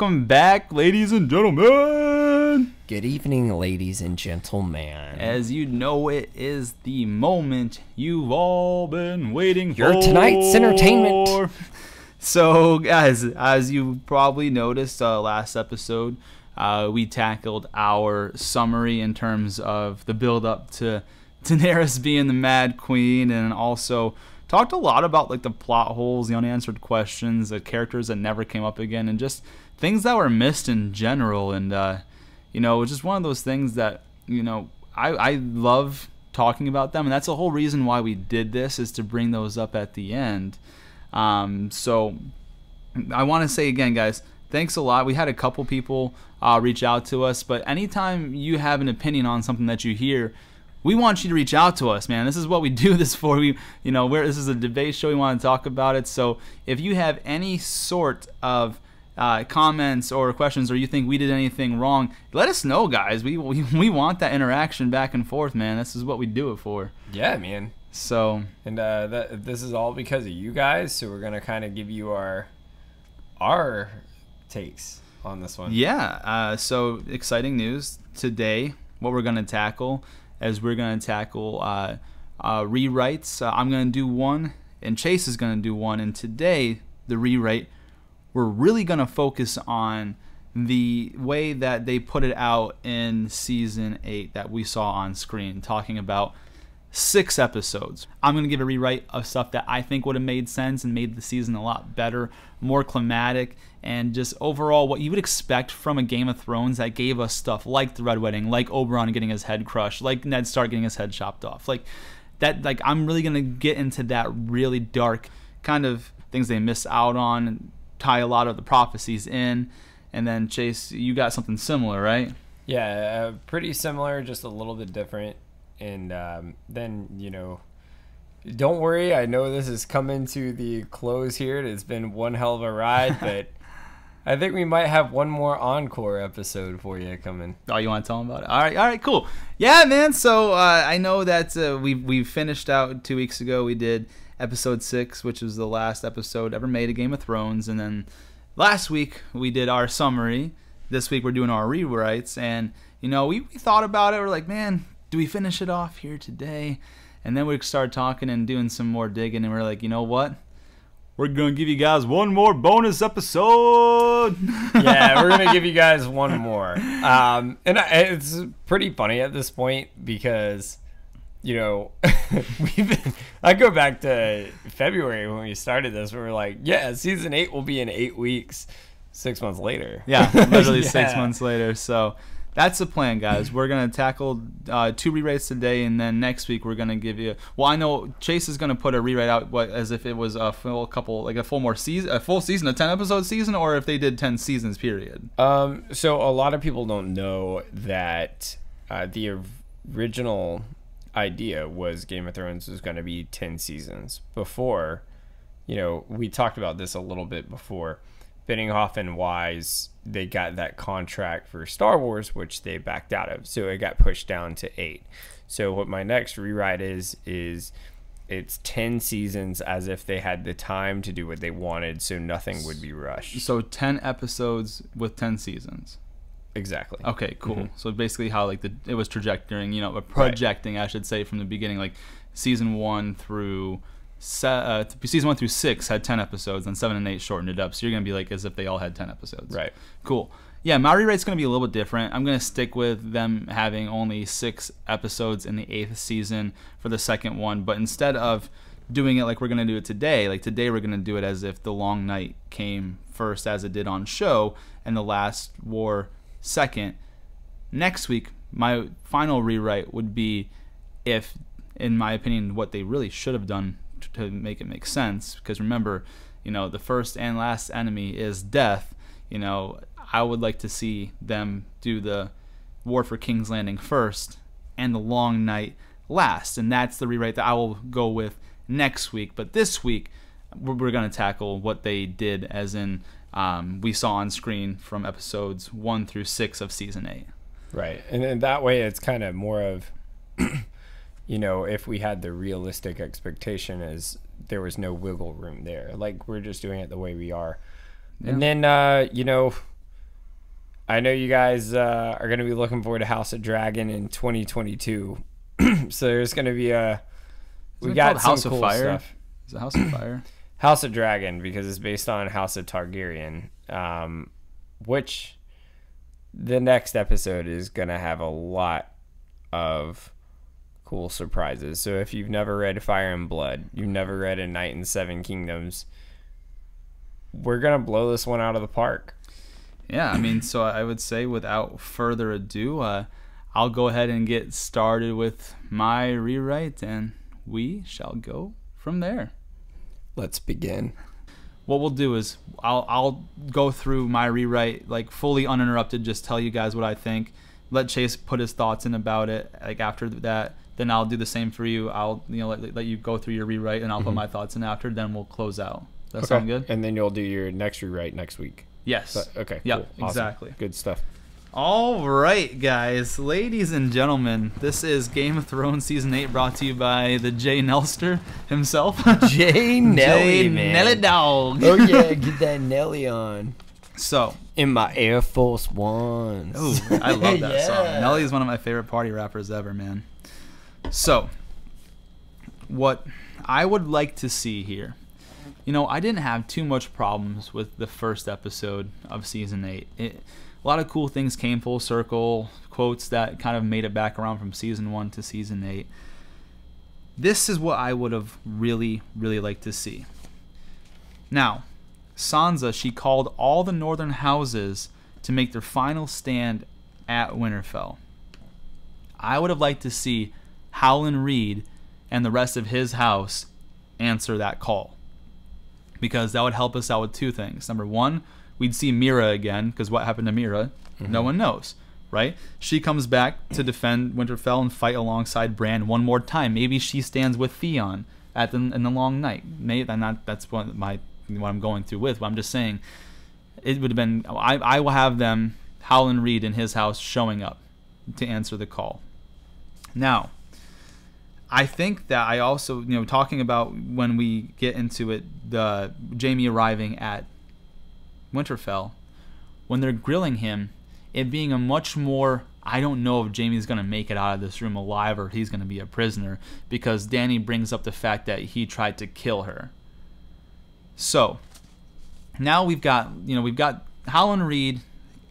Welcome back, ladies and gentlemen. Good evening, ladies and gentlemen. As you know, it is the moment you've all been waiting Your for. tonight's entertainment. So, guys, as you probably noticed, uh, last episode, uh, we tackled our summary in terms of the build up to Daenerys being the Mad Queen, and also talked a lot about like the plot holes, the unanswered questions, the characters that never came up again, and just things that were missed in general. And uh, you know, it was just one of those things that you know I, I love talking about them, and that's the whole reason why we did this is to bring those up at the end. Um, so I want to say again, guys, thanks a lot. We had a couple people uh, reach out to us, but anytime you have an opinion on something that you hear, we want you to reach out to us, man. This is what we do this for. We, you know, we're, this is a debate show. We want to talk about it. So if you have any sort of uh, comments or questions, or you think we did anything wrong, let us know, guys. We, we we want that interaction back and forth, man. This is what we do it for. Yeah, man. So And uh, that, this is all because of you guys. So we're gonna kind of give you our our takes on this one. Yeah. Uh, so exciting news today. What we're gonna tackle is we're gonna tackle uh, uh, rewrites. Uh, I'm gonna do one, and Chase is gonna do one. And today, the rewrite, we're really gonna focus on the way that they put it out in season eight that we saw on screen, talking about six episodes. I'm going to give a rewrite of stuff that I think would have made sense and made the season a lot better, more climatic, and just overall what you would expect from a Game of Thrones that gave us stuff like the Red Wedding, like Oberyn getting his head crushed, like Ned Stark getting his head chopped off. Like that like I'm really going to get into that really dark kind of things they miss out on tie a lot of the prophecies in. And then Chase, you got something similar, right? Yeah, uh, pretty similar, just a little bit different. And um, then you know, don't worry. I know this is coming to the close here. It's been one hell of a ride, but I think we might have one more encore episode for you coming. Oh, you want to tell them about it? All right, all right, cool. Yeah, man. So uh, I know that uh, we we finished out two weeks ago. We did episode six, which was the last episode ever made of Game of Thrones, and then last week we did our summary. This week we're doing our rewrites, and you know we, we thought about it. We're like, man, do we finish it off here today? And then we started talking and doing some more digging, and we're like, you know what? We're gonna give you guys one more bonus episode. yeah, we're gonna give you guys one more. Um, and I, it's pretty funny at this point because, you know, we've been. I go back to February when we started this. We were like, yeah, season eight will be in eight weeks. Six months later. Yeah, literally six months later. So that's the plan, guys. We're gonna tackle uh, two rewrites today, and then next week we're gonna give you. Well, I know Chase is gonna put a rewrite out what as if it was a full couple, like a full more season, a full season, a ten episode season, or if they did ten seasons period. Um, so a lot of people don't know that uh, the original idea was Game of Thrones was going to be 10 seasons before, you know, we talked about this a little bit before. Benioff and Weiss, they got that contract for Star Wars, which they backed out of. So it got pushed down to eight. So what my next rewrite is, is it's 10 seasons as if they had the time to do what they wanted. So nothing would be rushed. So ten episodes with ten seasons. Exactly. Okay, cool. Mm-hmm. So basically, how like the it was trajectoring, you know, projecting, I should say, from the beginning, like season one through se- uh, season one through six had ten episodes, and seven and eight shortened it up. So you're gonna be like as if they all had ten episodes. Right. Cool. Yeah, my rewrite's gonna be a little bit different. I'm gonna stick with them having only six episodes in the eighth season for the second one, but instead of doing it like we're gonna do it today, like today we're gonna do it as if the long night came first, as it did on show, and the last war second. Next week, my final rewrite would be if, in my opinion, what they really should have done to make it make sense. Because remember, you know, the first and last enemy is death. You know, I would like to see them do the War for King's Landing first and the Long Night last. And that's the rewrite that I will go with next week. But this week, we're, going to tackle what they did, as in um, we saw on screen from episodes one through six of season eight. Right. And then that way it's kind of more of, you know, if we had the realistic expectation as there was no wiggle room there, like we're just doing it the way we are. And then uh, you know, I know you guys uh, are going to be looking forward to House of Dragon in 2022. so there's going to be a we it got House of cool Fire? stuff. Is it House of Fire? House of Dragon because it's based on House of Targaryen, um, which the next episode is gonna have a lot of cool surprises. So if you've never read Fire and Blood, you've never read A Knight in Seven Kingdoms, we're gonna blow this one out of the park. Yeah, I mean, so I would say without further ado, uh, I'll go ahead and get started with my rewrite, and we shall go from there. Let's begin. What we'll do is I'll I'll go through my rewrite like fully uninterrupted, just tell you guys what I think. Let Chase put his thoughts in about it. Like after that, then I'll do the same for you. I'll you know let, let you go through your rewrite, and I'll put mm-hmm. my thoughts in after. Then we'll close out. That sound good? And then you'll do your next rewrite next week. Yes. So- okay. Yep, cool. Awesome. exactly. Good stuff. All right, guys, ladies and gentlemen, this is Game of Thrones season eight, brought to you by the Jay Nelster himself, Jay Nelly, Jay Nelly Dog. oh yeah, get that Nelly on. So, In my Air Force Ones. ooh, I love that song. Nelly is one of my favorite party rappers ever, man. So, what I would like to see here, you know, I didn't have too much problems with the first episode of season eight. It, a lot of cool things came full circle, quotes that kind of made it back around from season one to season eight. This is what I would have really, really liked to see. Now, Sansa, she called all the northern houses to make their final stand at Winterfell. I would have liked to see Howland Reed and the rest of his house answer that call. Because that would help us out with two things. Number one, we'd see Meera again, because what happened to Meera, no mm-hmm. one knows, right? She comes back to defend Winterfell and fight alongside Bran one more time. Maybe she stands with Theon at the in the Long Night. Maybe not that's what my what I'm going through with. But I'm just saying, it would have been. I I will have them Howland Reed in his house showing up to answer the call. Now, I think that I also, you know, talking about when we get into it, the Jaime arriving at Winterfell, when they're grilling him, it being a much more I don't know if Jaime's gonna make it out of this room alive or he's gonna be a prisoner because Dany brings up the fact that he tried to kill her. So now we've got you know we've got Howland Reed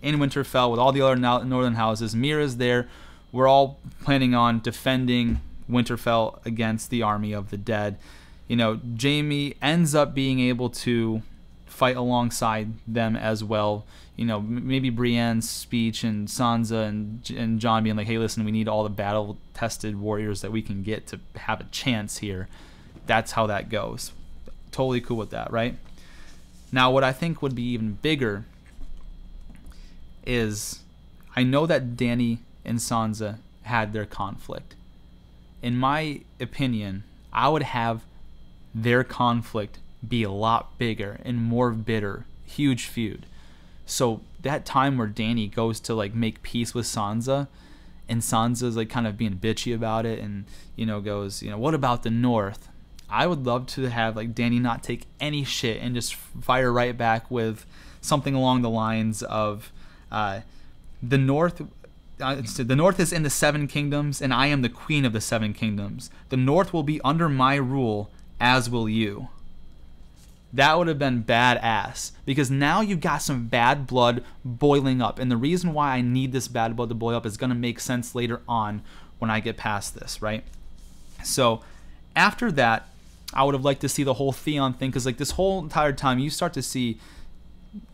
in Winterfell with all the other northern houses. Meera's there. We're all planning on defending Winterfell against the army of the dead. You know, Jaime ends up being able to fight alongside them as well. You know, maybe Brienne's speech and Sansa and and Jon being like, "Hey, listen, we need all the battle-tested warriors that we can get to have a chance here." That's how that goes. Totally cool with that, right? Now, what I think would be even bigger is I know that Dany and Sansa had their conflict. In my opinion, I would have their conflict be a lot bigger and more bitter, huge feud. So that time where Dany goes to like make peace with Sansa and Sansa's like kind of being bitchy about it and you know goes, you know, what about the north? I would love to have like Dany not take any shit and just fire right back with something along the lines of uh, the north uh, the north is in the seven kingdoms and i am the queen of the seven kingdoms the north will be under my rule as will you that would have been badass because now you've got some bad blood boiling up and the reason why i need this bad blood to boil up is going to make sense later on when i get past this right so after that i would have liked to see the whole theon thing because like this whole entire time you start to see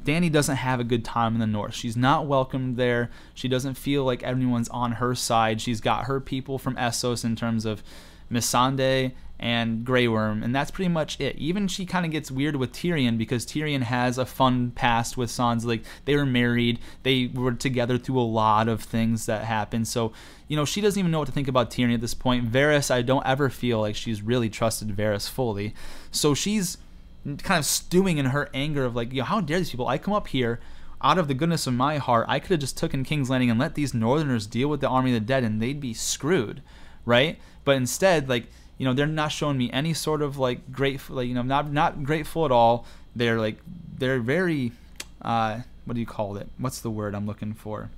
Dany doesn't have a good time in the north. She's not welcomed there. She doesn't feel like everyone's on her side. She's got her people from Essos in terms of Missandei and Grey Worm, and that's pretty much it. Even she kind of gets weird with Tyrion because Tyrion has a fun past with Sansa. Like they were married, they were together through a lot of things that happened. So you know she doesn't even know what to think about Tyrion at this point. Varys, I don't ever feel like she's really trusted Varys fully. So she's kind of stewing in her anger of like, you know, how dare these people? I come up here out of the goodness of my heart. I could have just taken King's Landing and let these Northerners deal with the army of the dead, and they'd be screwed, right? But instead, like, you know, they're not showing me any sort of like grateful, like, you know, not not grateful at all. They're like, they're very uh, what do you call it? What's the word I'm looking for?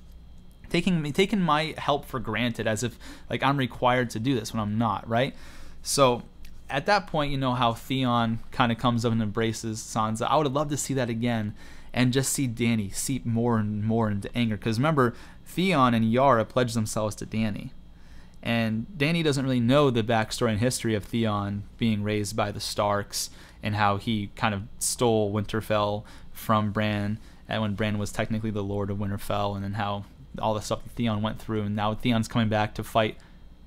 Taking me taking my help for granted as if like I'm required to do this when I'm not, right? So at that point, you know how Theon kind of comes up and embraces Sansa. I would love to see that again and just see danny seep more and more into anger. Because remember, Theon and Yara pledged themselves to Dany. And Dany doesn't really know the backstory and history of Theon being raised by the Starks and how he kind of stole Winterfell from Bran, and when Bran was technically the Lord of Winterfell, and then how all the stuff that Theon went through, and now Theon's coming back to fight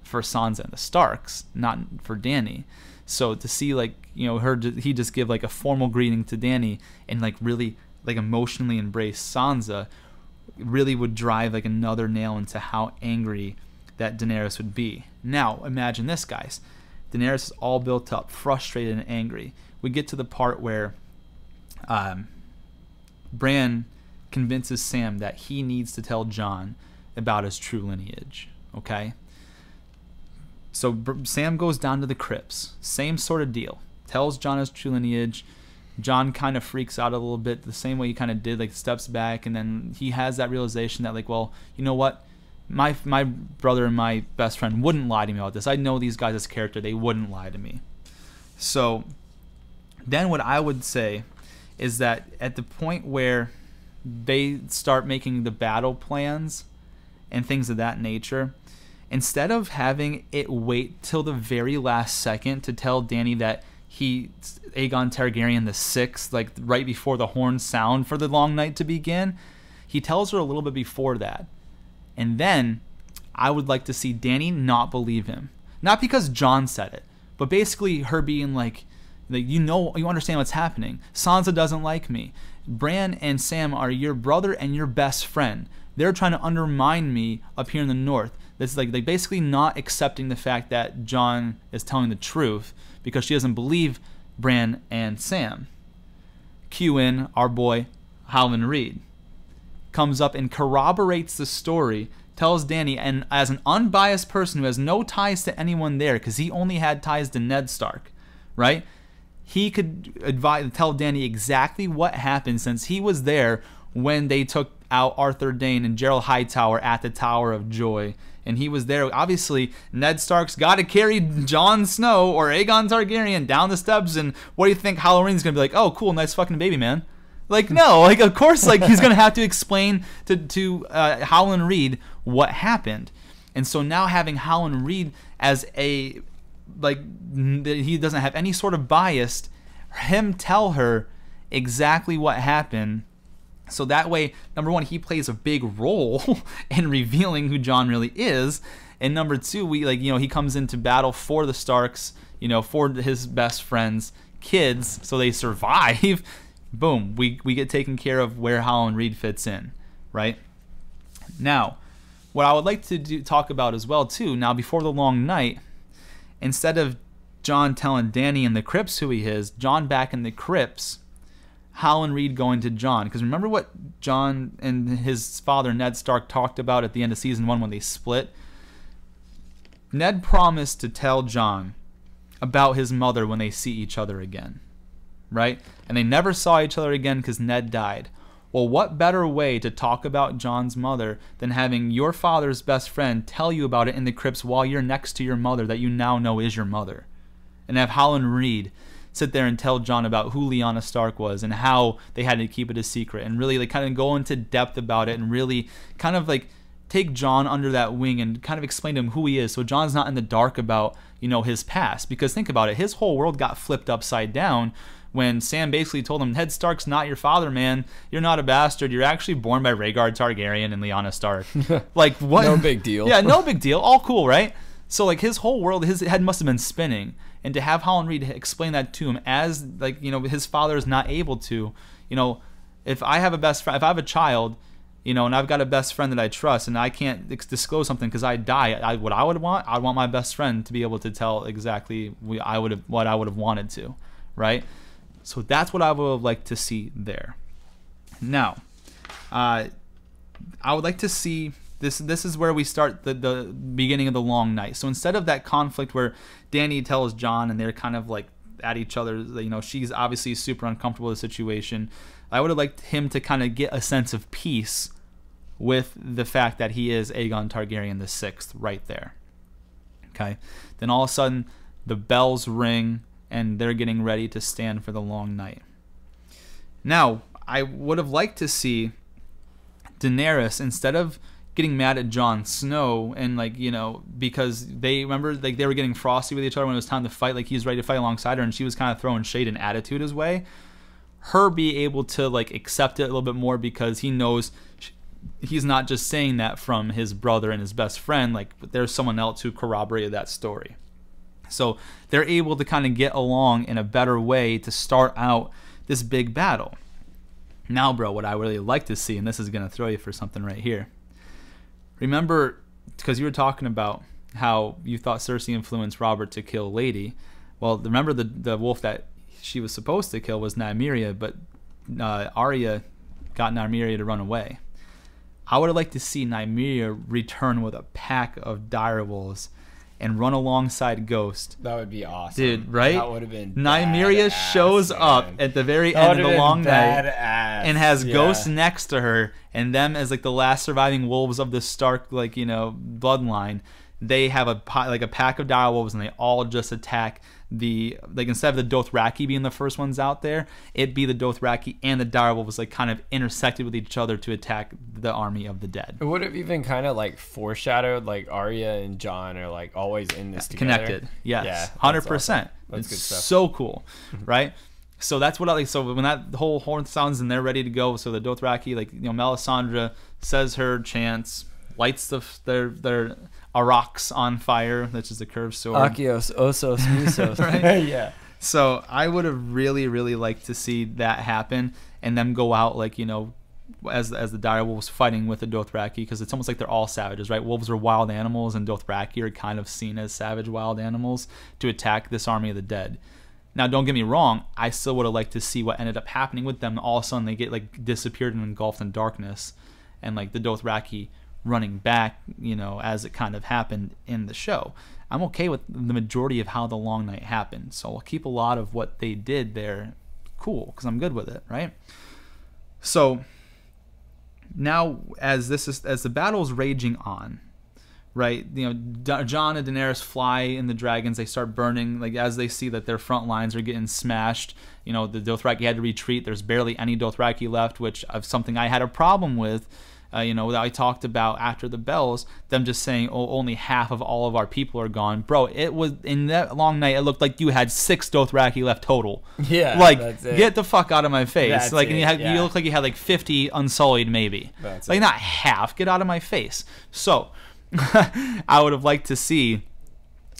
for Sansa and the Starks, not for Dany. So to see like you know her, he just give like a formal greeting to Dany and like really like emotionally embrace Sansa, really would drive like another nail into how angry that Daenerys would be. Now imagine this, guys. Daenerys is all built up, frustrated and angry. We get to the part where um, Bran convinces Sam that he needs to tell Jon about his true lineage. Okay? So Sam goes down to the crypts. Same sort of deal. Tells Jon his true lineage. Jon kind of freaks out a little bit the same way he kind of did, like steps back, and then he has that realization that, like, well, you know what? My my brother and my best friend wouldn't lie to me about this. I know these guys as character; they wouldn't lie to me. So then, what I would say is that at the point where they start making the battle plans and things of that nature, instead of having it wait till the very last second to tell Dany that he Aegon Targaryen the sixth, like right before the horns sound for the long night to begin, he tells her a little bit before that. And then I would like to see Dany not believe him. Not because Jon said it, but basically her being like, like you know you understand what's happening. Sansa doesn't like me. Bran and Sam are your brother and your best friend. They're trying to undermine me up here in the north. This is like they basically not accepting the fact that Jon is telling the truth because she doesn't believe Bran and Sam. Cue in our boy Howland Reed comes up and corroborates the story, tells Dany, and as an unbiased person who has no ties to anyone there, because he only had ties to Ned Stark, right? He could advise, tell Dany exactly what happened since he was there when they took out Arthur Dayne and Gerold Hightower at the Tower of Joy and he was there. Obviously, Ned Stark's got to carry Jon Snow or Aegon Targaryen down the steps, and what do you think Howland's gonna be like? Oh, cool, nice fucking baby, man. Like no, like of course, like he's gonna have to explain to to uh, Howland Reed what happened, and so now having Howland Reed as a like he doesn't have any sort of bias, him tell her exactly what happened so that way, number one, he plays a big role in revealing who Jon really is. And number two, we like, you know, he comes into battle for the Starks, you know, for his best friends' kids, so they survive. Boom, we, we get taken care of where Howland Reed fits in, right? Now, what I would like to do, talk about as well, too, now before the long night, instead of Jon telling Dany in the crypts who he is, Jon back in the crypts Howland Reed going to Jon. Because remember what Jon and his father, Ned Stark, talked about at the end of season one when they split? Ned promised to tell Jon about his mother when they see each other again. Right? And they never saw each other again because Ned died. Well, what better way to talk about Jon's mother than having your father's best friend tell you about it in the crypts while you're next to your mother that you now know is your mother? And have Howland Reed sit there and tell Jon about who Lyanna Stark was and how they had to keep it a secret and really like kind of go into depth about it and really kind of like take Jon under that wing and kind of explain to him who he is so Jon's not in the dark about, you know, his past because think about it, his whole world got flipped upside down when Sam basically told him, Ned Stark's not your father, man. You're not a bastard. You're actually born by Rhaegar Targaryen and Lyanna Stark. like what? no big deal. yeah, no big deal. All cool, right? So like his whole world, his head must have been spinning and to have Howland Reed explain that to him as like you know his father is not able to, you know, if I have a best friend, if I have a child, you know, and I've got a best friend that I trust, and I can't disclose something because I die, I, what I would want, I want my best friend to be able to tell exactly we, I would have what I would have wanted to, right? So that's what I would have liked to see there. Now, uh, I would like to see this this is where we start the, the beginning of the long night. So instead of that conflict where Dany tells Jon and they're kind of like at each other. You know, she's obviously super uncomfortable with the situation. I would have liked him to kind of get a sense of peace with the fact that he is Aegon Targaryen the sixth right there. Okay. Then all of a sudden, the bells ring and they're getting ready to stand for the long night. Now, I would have liked to see Daenerys instead of getting mad at Jon Snow and like you know because they remember like they were getting frosty with each other when it was time to fight like he was ready to fight alongside her and she was kind of throwing shade and attitude his way her be able to like accept it a little bit more because he knows he's not just saying that from his brother and his best friend like there's someone else who corroborated that story so they're able to kind of get along in a better way to start out this big battle. Now bro what i really like to see and this is going to throw you for something right here. Remember because you were talking about how you thought cersei influenced robert to kill lady. Well remember the, the wolf that she was supposed to kill was nymeria but uh, arya got nymeria to run away. I would have liked to see Nymeria return with a pack of direwolves and run alongside Ghost. That would be awesome, dude. Right? That would have been. Nymeria shows man. up at the very That end of the long night and has yeah. Ghost next to her, and them as like the last surviving wolves of the Stark, like you know, bloodline. They have a like a pack of dire wolves, and they all just attack the like instead of the Dothraki being the first ones out there, it'd be the Dothraki and the direwolves like kind of intersected with each other to attack the army of the dead. It would have even kind of like foreshadowed like Arya and Jon are like always in this together. connected. Yes, Yeah, that's hundred awesome. percent. That's It's good stuff. so cool, right? So that's what I like. So when that whole horn sounds and they're ready to go, so the Dothraki, like you know, Melisandre says her chants, lights the their their Arax on fire, which is the curved sword. Akios, Osos, Misos. Right? yeah. So I would have really, really liked to see that happen and them go out like you know, as as the dire wolves fighting with the Dothraki because it's almost like they're all savages, right? Wolves are wild animals and Dothraki are kind of seen as savage wild animals to attack this army of the dead. Now, don't get me wrong, I still would have liked to see what ended up happening with them. All of a sudden, they get like disappeared and engulfed in darkness, and like the Dothraki running back, you know, as it kind of happened in the show. I'm okay with the majority of how the long night happened, so I'll keep a lot of what they did there cool because I'm good with it, right? So now, as this is as the battle's raging on, right? You know, Jon and Daenerys fly in the dragons. They start burning. Like as they see that their front lines are getting smashed. You know, the Dothraki had to retreat. There's barely any Dothraki left, which of something I had a problem with. Uh, you know, that I talked about after the bells, them just saying, "Oh, only half of all of our people are gone." Bro, it was in that long night. It looked like you had six Dothraki left total. Yeah, like it. get the fuck out of my face. That's like, and you had yeah. you look like you had like 50 unsullied, maybe. That's like it. not half. Get out of my face. So, I would have liked to see,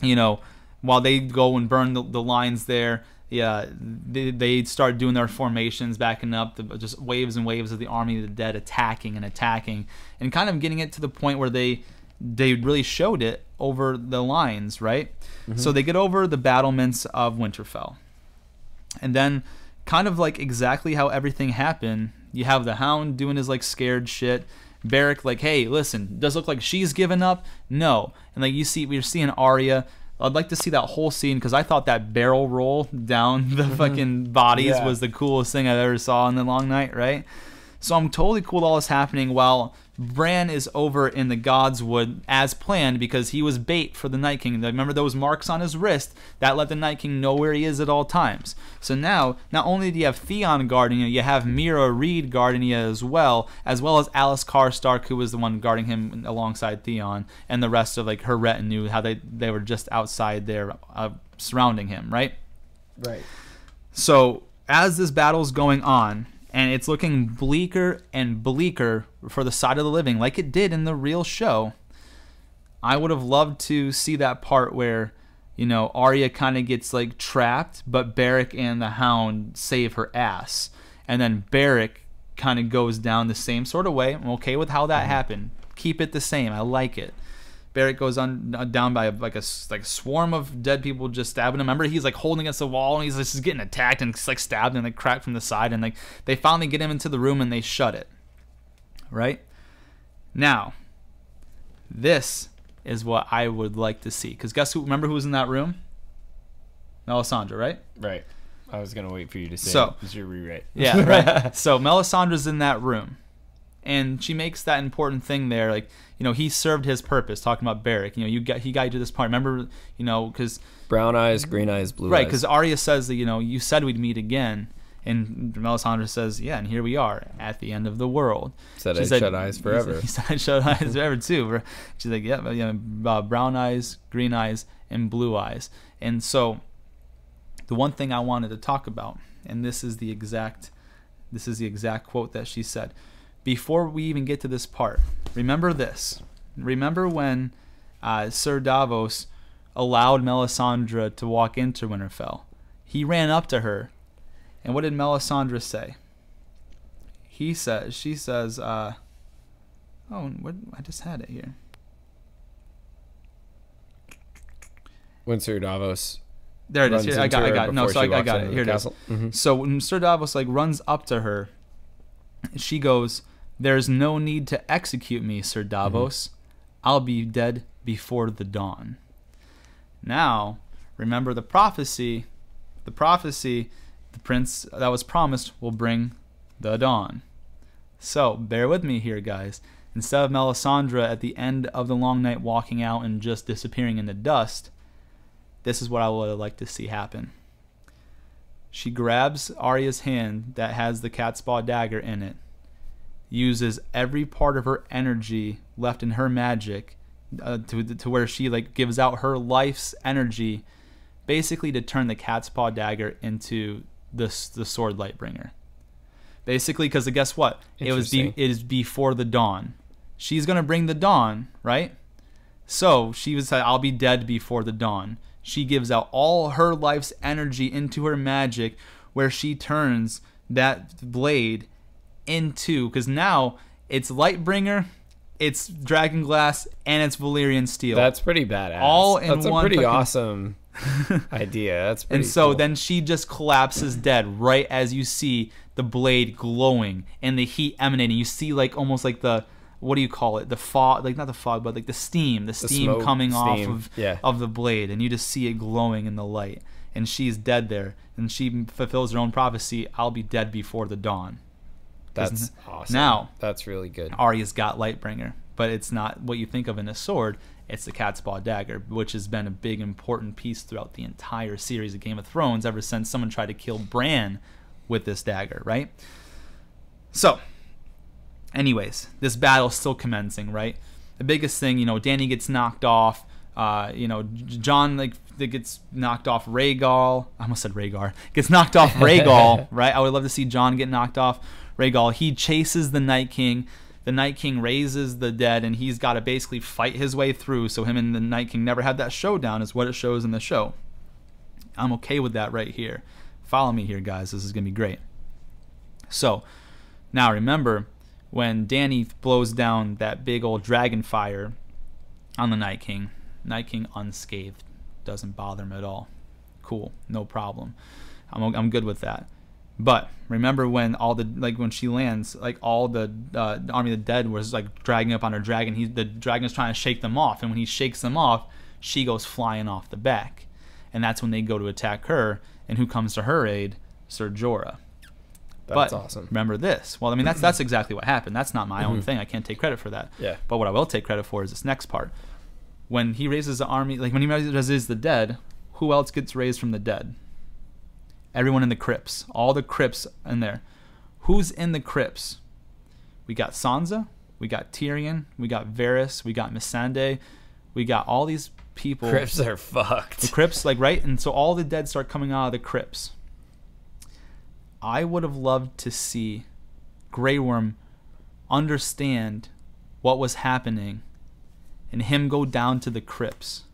you know, while they go and burn the, the lines there. Yeah, they, they start doing their formations, backing up, the, just waves and waves of the army of the dead attacking and attacking, and kind of getting it to the point where they they really showed it over the lines, right? So mm-hmm. they get over the battlements of Winterfell, and then kind of like exactly how everything happened. You have the Hound doing his like scared shit. Beric like, hey, listen, does it look like she's given up? No, and like you see, we're seeing Arya. I'd like to see that whole scene because I thought that barrel roll down the mm-hmm. fucking bodies Yeah. was the coolest thing I ever saw in the Long Night, right? So I'm totally cool with all this happening while Bran is over in the Godswood as planned because he was bait for the Night King. Remember those marks on his wrist that let the Night King know where he is at all times. So now, not only do you have Theon guarding you, you have Meera Reed guarding you as well, as well as Alys Carr Karstark, who was the one guarding him alongside Theon, and the rest of like her retinue, how they they were just outside there uh, surrounding him, right? Right. So as this battle's going on, and it's looking bleaker and bleaker for the side of the living, like it did in the real show, I would have loved to see that part where, you know, Arya kind of gets like trapped, but Beric and the Hound save her ass, and then Beric kind of goes down the same sort of way. I'm okay with how that mm-hmm. happened. Keep it the same. I like it. Beric goes on uh, down by like a like a swarm of dead people just stabbing him. Remember, he's like holding against the wall and he's just getting attacked and like stabbed and like cracked from the side. And like they finally get him into the room and they shut it. Right now, this is what I would like to see. Because guess who? Remember who was in that room? Melisandre, right? Right. I was gonna wait for you to say. So- it's your rewrite. Yeah, right. so Melisandre's in that room, and she makes that important thing there. Like, you know, he served his purpose. Talking about Beric, you know, you got he got you to this part. Remember, you know, because Brown eyes, green eyes, blue right, eyes. Right, because Arya says that you know you said we'd meet again, and Melisandre says, yeah, and here we are at the end of the world. said She I'd shut eyes forever. said- He said, I'd shut eyes forever too. She's like, yeah, yeah, uh, brown eyes, green eyes, and blue eyes. And so, the one thing I wanted to talk about, and this is the exact, this is the exact quote that she said. Before we even get to this part, remember this. Remember when uh, Sir Davos allowed Melisandre to walk into Winterfell. He ran up to her, and what did Melisandre say? He says, she says, uh, oh, what, I just had it here. when Sir Davos There it is. Here, I got, I got it. No, so I, I got it. Here it is. castle. Mhm. So when Sir Davos like runs up to her, she goes, "There's no need to execute me, Sir mm-hmm. Davos. I'll be dead before the dawn." Now, remember the prophecy. The prophecy, the prince that was promised will bring the dawn. So bear with me here, guys. Instead of Melisandre at the end of the long night walking out and just disappearing in the dust, this is what I would like to see happen. She grabs Arya's hand that has the cat's paw dagger in it, uses every part of her energy left in her magic uh, to to where she like gives out her life's energy, basically to turn the cat's paw dagger into the the sword lightbringer. Basically, because guess what? It was be, it is before the dawn. She's gonna bring the dawn, right? So she was like, I'll be dead before the dawn. She gives out all her life's energy into her magic, where she turns that blade into, because now it's Lightbringer, it's Dragon Glass, and it's Valyrian Steel. That's pretty badass. All in That's one That's a pretty fucking- awesome idea. That's pretty and so cool. then she just collapses dead right as you see the blade glowing and the heat emanating. You see like almost like the what do you call it? The fog, like not the fog, but like the steam, the steam smoke, coming off of yeah. of the blade, and you just see it glowing in the light. And she's dead there, and she fulfills her own prophecy. I'll be dead before the dawn. That's awesome. Now- that's really good. Arya's got Lightbringer, but it's not what you think of in a sword. It's the cat's paw dagger, which has been a big important piece throughout the entire series of Game of Thrones ever since someone tried to kill Bran with this dagger, right? So, anyways, this battle's still commencing, right? The biggest thing, you know, Dany gets knocked off. Uh, you know, Jon like gets knocked off Rhaegal. I almost said Rhaegar. Gets knocked off Rhaegal, right? I would love to see Jon get knocked off Rhaegal. He chases the Night King. The Night King raises the dead, and he's got to basically fight his way through. So him and the Night King never had that showdown, is what it shows in the show. I'm okay with that right here. Follow me here, guys. This is gonna be great. So, now remember when Dany blows down that big old dragon fire on the Night King. Night King unscathed, doesn't bother him at all. Cool, no problem. I'm I'm good with that. But remember when all the like when she lands, like all the uh, army of the dead was like dragging up on her dragon. He the dragon is trying to shake them off, and when he shakes them off, she goes flying off the back, and that's when they go to attack her. And who comes to her aid? Ser Jorah. That's but awesome. remember this. Well, I mean that's that's exactly what happened. That's not my own thing. I can't take credit for that. Yeah. But what I will take credit for is this next part. When he raises the army, like when he raises the dead, who else gets raised from the dead? Everyone in the crypts. All the crypts in there. Who's in the crypts? We got Sansa, we got Tyrion, we got Varys, we got Missandei, we got all these people. Crypts are fucked. The crypts, like right, and so all the dead start coming out of the crypts. I would have loved to see Grey Worm understand what was happening and him go down to the crypts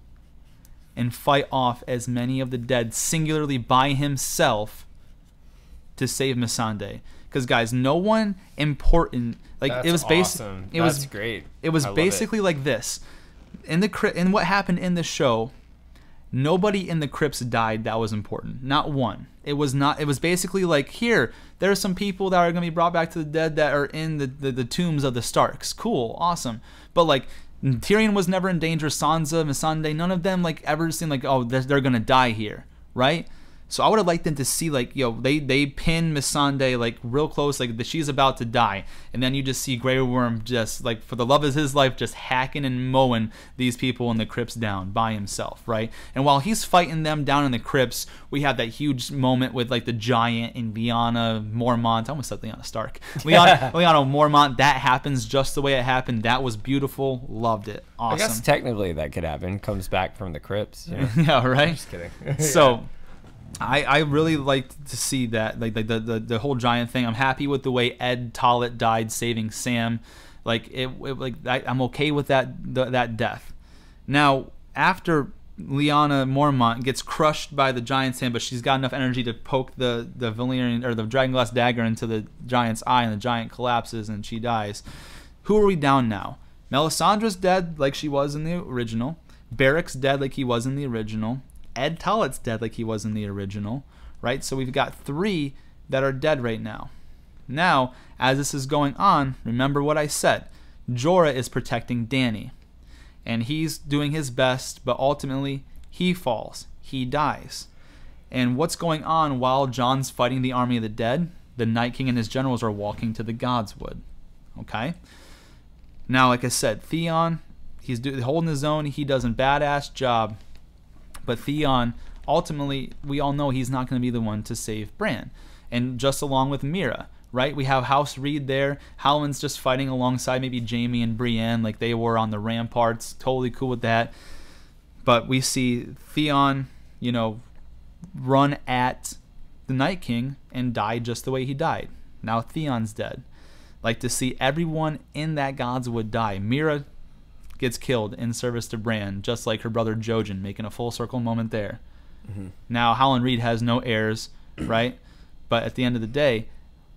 and fight off as many of the dead singularly by himself to save Missandei. Because guys, no one important like That's it was based awesome. it That's was great. it was I basically like this. In the in what happened in the show, nobody in the crypts died that was important. Not one. It was not. It was basically like here. There are some people that are going to be brought back to the dead that are in the, the the tombs of the Starks. Cool, awesome. But like Mm. Tyrion was never in danger. Sansa, Missandei, none of them like ever seemed like oh they're, they're to die here. right? So I would have liked them to see like yo know, they they pin Missandei like real close like that she's about to die. And then you just see Grey Worm just like for the love of his life just hacking and mowing these people in the crypts down by himself right? And while he's fighting them down in the crypts we have that huge moment with like the giant and Lyanna Mormont I almost said Lyanna Stark. Lyanna, Lyanna Mormont that happens just the way it happened. That was beautiful. Loved it. Awesome I guess technically that could happen. Comes back from the crypts you know? yeah right? Just kidding. So I, I really liked to see that like, the, the the whole giant thing. I'm happy with the way Edd Tollett died saving Sam. Like it, it like I, I'm okay with that the, that death. Now after Lyanna Mormont gets crushed by the giant's hand, but she's got enough energy to poke the the Valyrian or the Dragonglass dagger into the giant's eye, and the giant collapses and she dies. Who are we down now? Melisandre's dead, like she was in the original. Beric's dead, like he was in the original. Edd Tollett's dead like he was in the original, right? So we've got three that are dead right now. Now, as this is going on, remember what I said. Jorah is protecting Dany. And he's doing his best, but ultimately he falls. He dies. And what's going on while Jon's fighting the army of the dead? The Night King and his generals are walking to the Godswood. Okay? Now, like I said, Theon, he's do- holding his own. He does a badass job but Theon, ultimately, we all know he's not going to be the one to save Bran. And just along with Meera, right? We have House Reed there. Howland's just fighting alongside maybe Jaime and Brienne like they were on the ramparts. Totally cool with that. But we see Theon, you know, run at the Night King and die just the way he died. Now Theon's dead. Like to see everyone in that Godswood die. Meera gets killed in service to Bran, just like her brother Jojen, making a full circle moment there. Mm-hmm. Now Howland Reed has no heirs, right? But at the end of the day,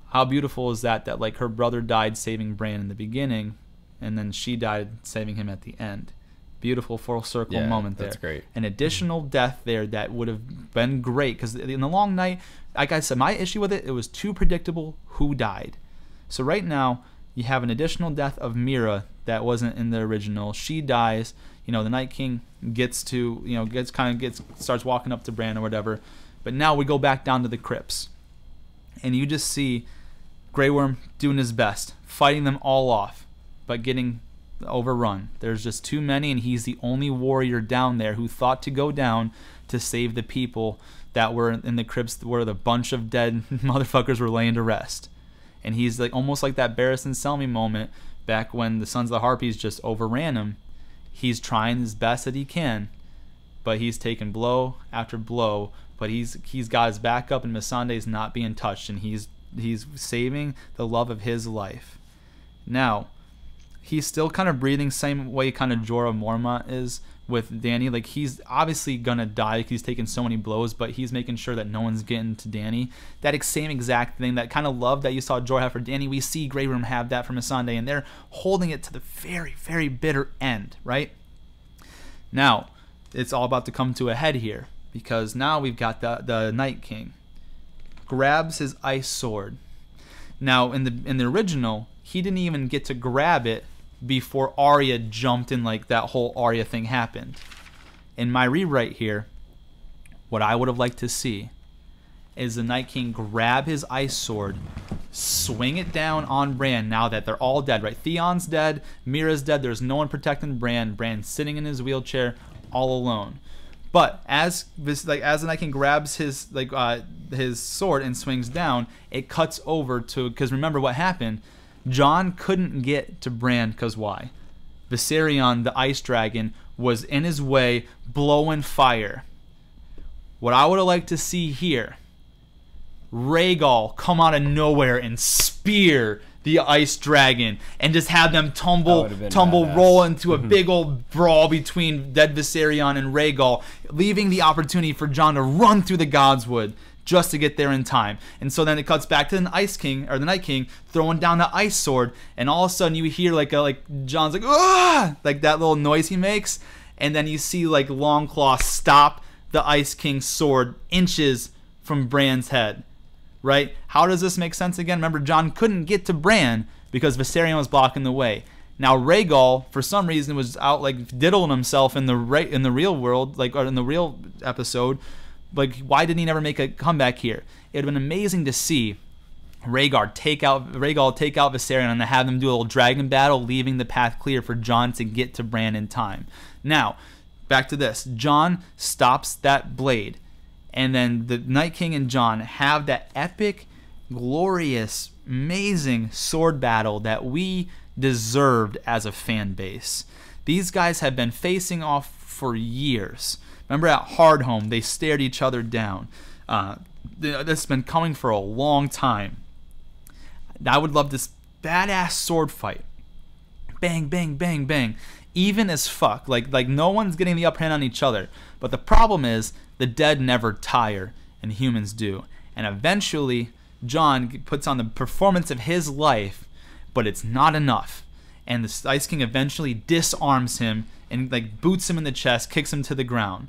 how beautiful is that that like her brother died saving Bran in the beginning, and then she died saving him at the end. Beautiful full circle yeah, moment there. That's great. An additional mm-hmm. death there that would have been great because in the long night, like I said, my issue with it, it was too predictable who died. So right now, you have an additional death of Meera that wasn't in the original. She dies. You know, the Night King gets to, you know, gets kind of gets starts walking up to Bran or whatever. But now we go back down to the crypts, and you just see Grey Worm doing his best, fighting them all off, but getting overrun. There's just too many, and he's the only warrior down there who thought to go down to save the people that were in the crypts where the bunch of dead motherfuckers were laying to rest and he's like almost like that Barristan Selmy moment back when the Sons of the Harpies just overran him. He's trying his best that he can, but he's taken blow after blow. But he's he's got his back up, and Missandei's not being touched, and he's he's saving the love of his life. Now, he's still kind of breathing same way kind of Jorah Mormont is with Dany. Like he's obviously gonna die because he's taking so many blows, but he's making sure that no one's getting to Dany. That same exact thing, that kind of love that you saw Joy have for Dany, we see Grey Worm have that from Missandei, and they're holding it to the very, very bitter end, right? Now, it's all about to come to a head here because now we've got the the Night King grabs his ice sword. Now, in the in the original, he didn't even get to grab it before Arya jumped and like that whole Arya thing happened. In my rewrite here, what I would have liked to see is the Night King grab his ice sword, swing it down on Bran now that they're all dead, right? Theon's dead, Meera's dead, there's no one protecting Bran, Bran's sitting in his wheelchair all alone. But as this like as the Night King grabs his like uh, his sword and swings down, it cuts over to because remember what happened Jon couldn't get to Bran because why? Viserion, the ice dragon, was in his way, blowing fire. What I would have liked to see here, Rhaegal come out of nowhere and spear the ice dragon and just have them tumble tumble badass. roll into a big old brawl between dead Viserion and Rhaegal, leaving the opportunity for Jon to run through the Godswood just to get there in time. And so then it cuts back to the Ice King or the Night King throwing down the ice sword, and all of a sudden you hear like a, like Jon's like ah like that little noise he makes, and then you see like Longclaw stop the Ice King's sword inches from Bran's head. Right? How does this make sense again? Remember, Jon couldn't get to Bran because Viserion was blocking the way. Now Rhaegal, for some reason, was out like diddling himself in the re- in the real world, like in the real episode, Like, why didn't he never make a comeback here? It would have been amazing to see Rhaegar take out Rhaegal take out Viserion and have them do a little dragon battle, leaving the path clear for Jon to get to Bran in time. Now, back to this. Jon stops that blade, and then the Night King and Jon have that epic, glorious, amazing sword battle that we deserved as a fan base. These guys have been facing off for years. Remember at Hardhome, they stared each other down. Uh, this has been coming for a long time. I would love this badass sword fight. Bang, bang, bang, bang. Even as fuck. Like like no one's getting the upper hand on each other. But the problem is the dead never tire, and humans do. And eventually, Jon puts on the performance of his life, but it's not enough. And the Ice King eventually disarms him and like boots him in the chest, kicks him to the ground.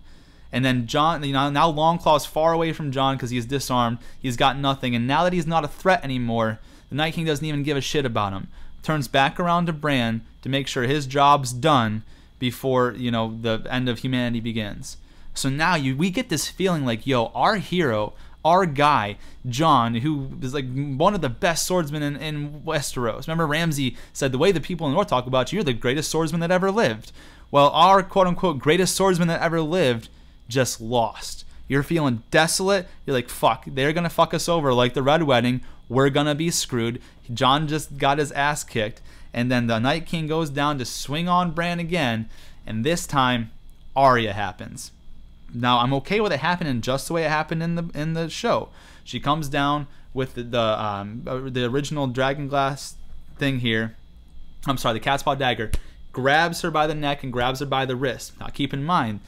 And then Jon, you know, now Longclaw's far away from Jon because he's disarmed. He's got nothing. And now that he's not a threat anymore, the Night King doesn't even give a shit about him. Turns back around to Bran to make sure his job's done before, you know, the end of humanity begins. So now you we get this feeling like, yo, our hero, our guy, Jon, who is like one of the best swordsmen in, in Westeros. Remember Ramsay said the way the people in the North talk about you, you're the greatest swordsman that ever lived. Well, our quote unquote greatest swordsman that ever lived just lost. You're feeling desolate. You're like, fuck, they're gonna fuck us over like the Red Wedding. We're gonna be screwed. Jon just got his ass kicked. And then the Night King goes down to swing on Bran again. And this time, Arya happens. Now I'm okay with it happening just the way it happened in the in the show. She comes down with the the, um, uh, the original dragon glass thing here. I'm sorry, the cat's paw dagger grabs her by the neck and grabs her by the wrist. Now keep in mind,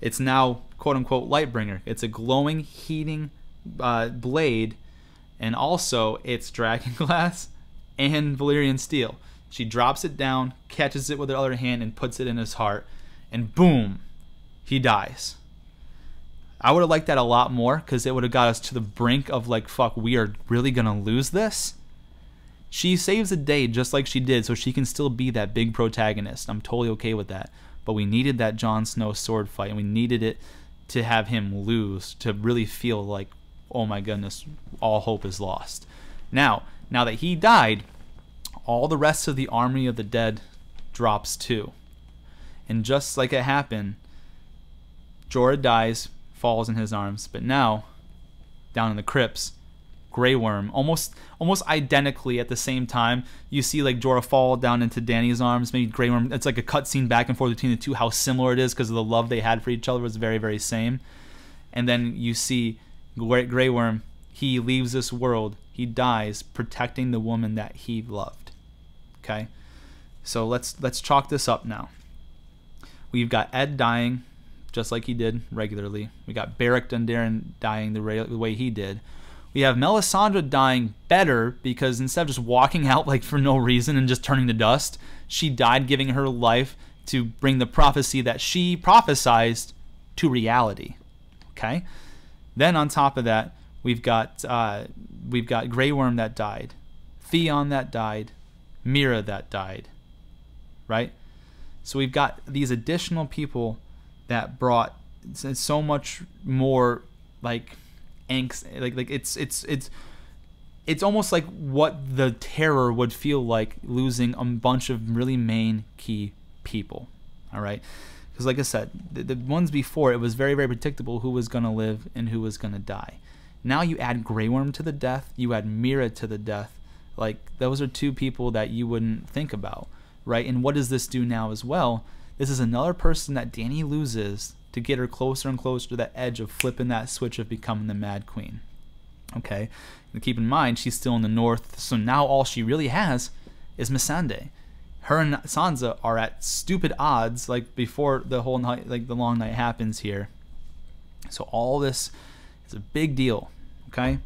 it's now quote unquote Lightbringer. It's a glowing, heating uh, blade, and also it's dragon glass and Valyrian steel. She drops it down, catches it with her other hand, and puts it in his heart, and boom, he dies. I would have liked that a lot more because it would have got us to the brink of like, fuck, we are really gonna lose this. She saves the day just like she did, so she can still be that big protagonist. I'm totally okay with that. But we needed that Jon Snow sword fight, and we needed it to have him lose to really feel like, oh my goodness, all hope is lost. Now, now that he died, all the rest of the army of the dead drops too. And just like it happened, Jorah dies, falls in his arms, but now, down in the crypts, Grey Worm, almost almost identically at the same time. You see like Jorah fall down into Dany's arms. Maybe Grey Worm. It's like a cutscene back and forth between the two. How similar it is because of the love they had for each other was very very same. And then you see Grey Worm. He leaves this world. He dies protecting the woman that he loved. Okay, so let's let's chalk this up now. We've got Edd dying, just like he did regularly. We got Beric Dondarrion dying the, the way he did. We have Melisandre dying better because instead of just walking out like for no reason and just turning to dust, she died giving her life to bring the prophecy that she prophesied to reality. Okay. Then on top of that, we've got uh, we've got Grey Worm that died, Theon that died, Meera that died. Right. So we've got these additional people that brought so much more like angst like like it's it's it's it's almost like what the terror would feel like losing a bunch of really main key people all right? Because like i said the, the ones before it was very very predictable who was going to live and who was going to die. Now you add Grey Worm to the death you add Meera to the death like those are two people that you wouldn't think about right? And what does this do now as well this is another person that Dany loses to get her closer and closer to the edge of flipping that switch of becoming the Mad Queen. Okay, and keep in mind she's still in the north, so now all she really has is Missandei. Her and Sansa are at stupid odds, like before the whole night, like the long night happens here. So all this is a big deal. Okay.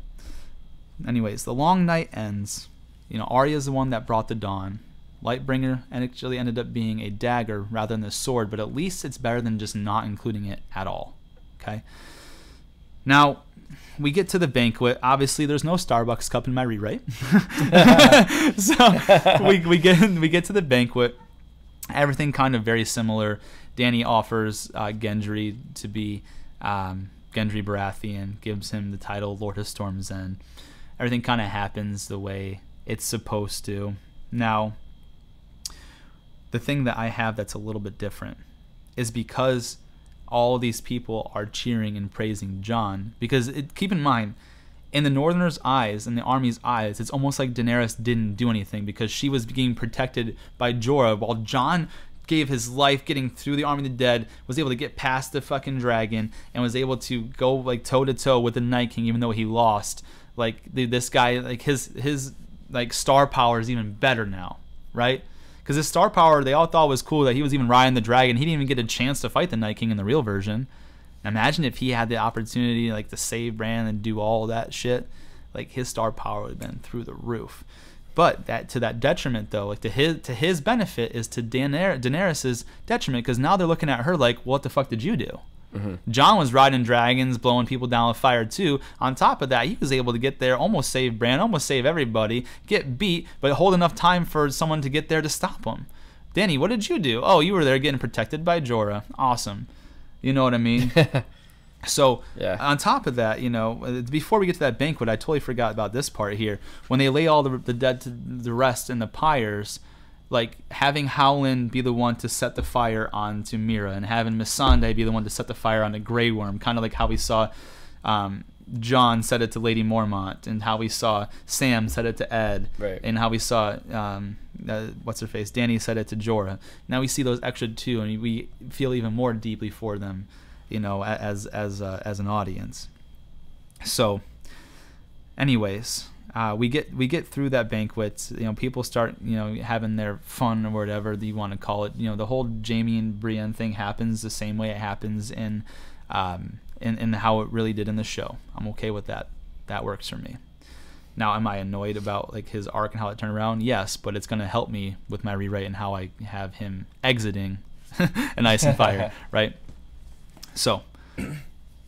Anyways, the long night ends. You know, Arya's the one that brought the dawn. Lightbringer actually ended up being a dagger rather than a sword, but at least it's better than just not including it at all. Okay. Now, we get to the banquet. Obviously, there's no Starbucks cup in my rewrite. so we, we get we get to the banquet. Everything kind of very similar. Dany offers uh, Gendry to be um, Gendry Baratheon gives him the title Lord of Storm's End. Everything kind of happens the way it's supposed to. Now, the thing that I have that's a little bit different is because all these people are cheering and praising Jon. Because it, keep in mind, in the Northerners' eyes, in the army's eyes, it's almost like Daenerys didn't do anything because she was being protected by Jorah, while Jon gave his life getting through the army of the dead, was able to get past the fucking dragon, and was able to go like toe to toe with the Night King, even though he lost. Like this guy, like his his like star power is even better now, right? Because his star power, they all thought was cool that he was even riding the dragon. He didn't even get a chance to fight the Night King in the real version. Imagine if he had the opportunity like to save Bran and do all that shit. Like his star power would have been through the roof. But that to that detriment though, like to his to his benefit is to Daener- Daenerys's detriment because now they're looking at her like, what the fuck did you do? Mm-hmm. Jon was riding dragons, blowing people down with fire too. On top of that, he was able to get there, almost save Bran, almost save everybody, get beat, but hold enough time for someone to get there to stop him. Dany, what did you do? Oh, you were there getting protected by Jorah. Awesome. You know what I mean? so yeah. on top of that, you know, before we get to that banquet, I totally forgot about this part here. When they lay all the, the dead to the rest in the pyres, like having Howland be the one to set the fire onto Meera and having Missandei be the one to set the fire on the Grey Worm, kind of like how we saw um, Jon set it to Lady Mormont, and how we saw Sam set it to Edd, right. and how we saw um, uh, what's her face, Dany set it to Jorah. Now we see those extra two, and we feel even more deeply for them, you know, as as uh, as an audience. So, anyways, uh, we get we get through that banquet. You know, people start you know having their fun or whatever you want to call it. You know, the whole Jaime and Brienne thing happens the same way it happens in um, in, in how it really did in the show. I'm okay with that. That works for me. Now, am I annoyed about like his arc and how it turned around? Yes, but it's gonna help me with my rewrite and how I have him exiting an ice and fire, right? So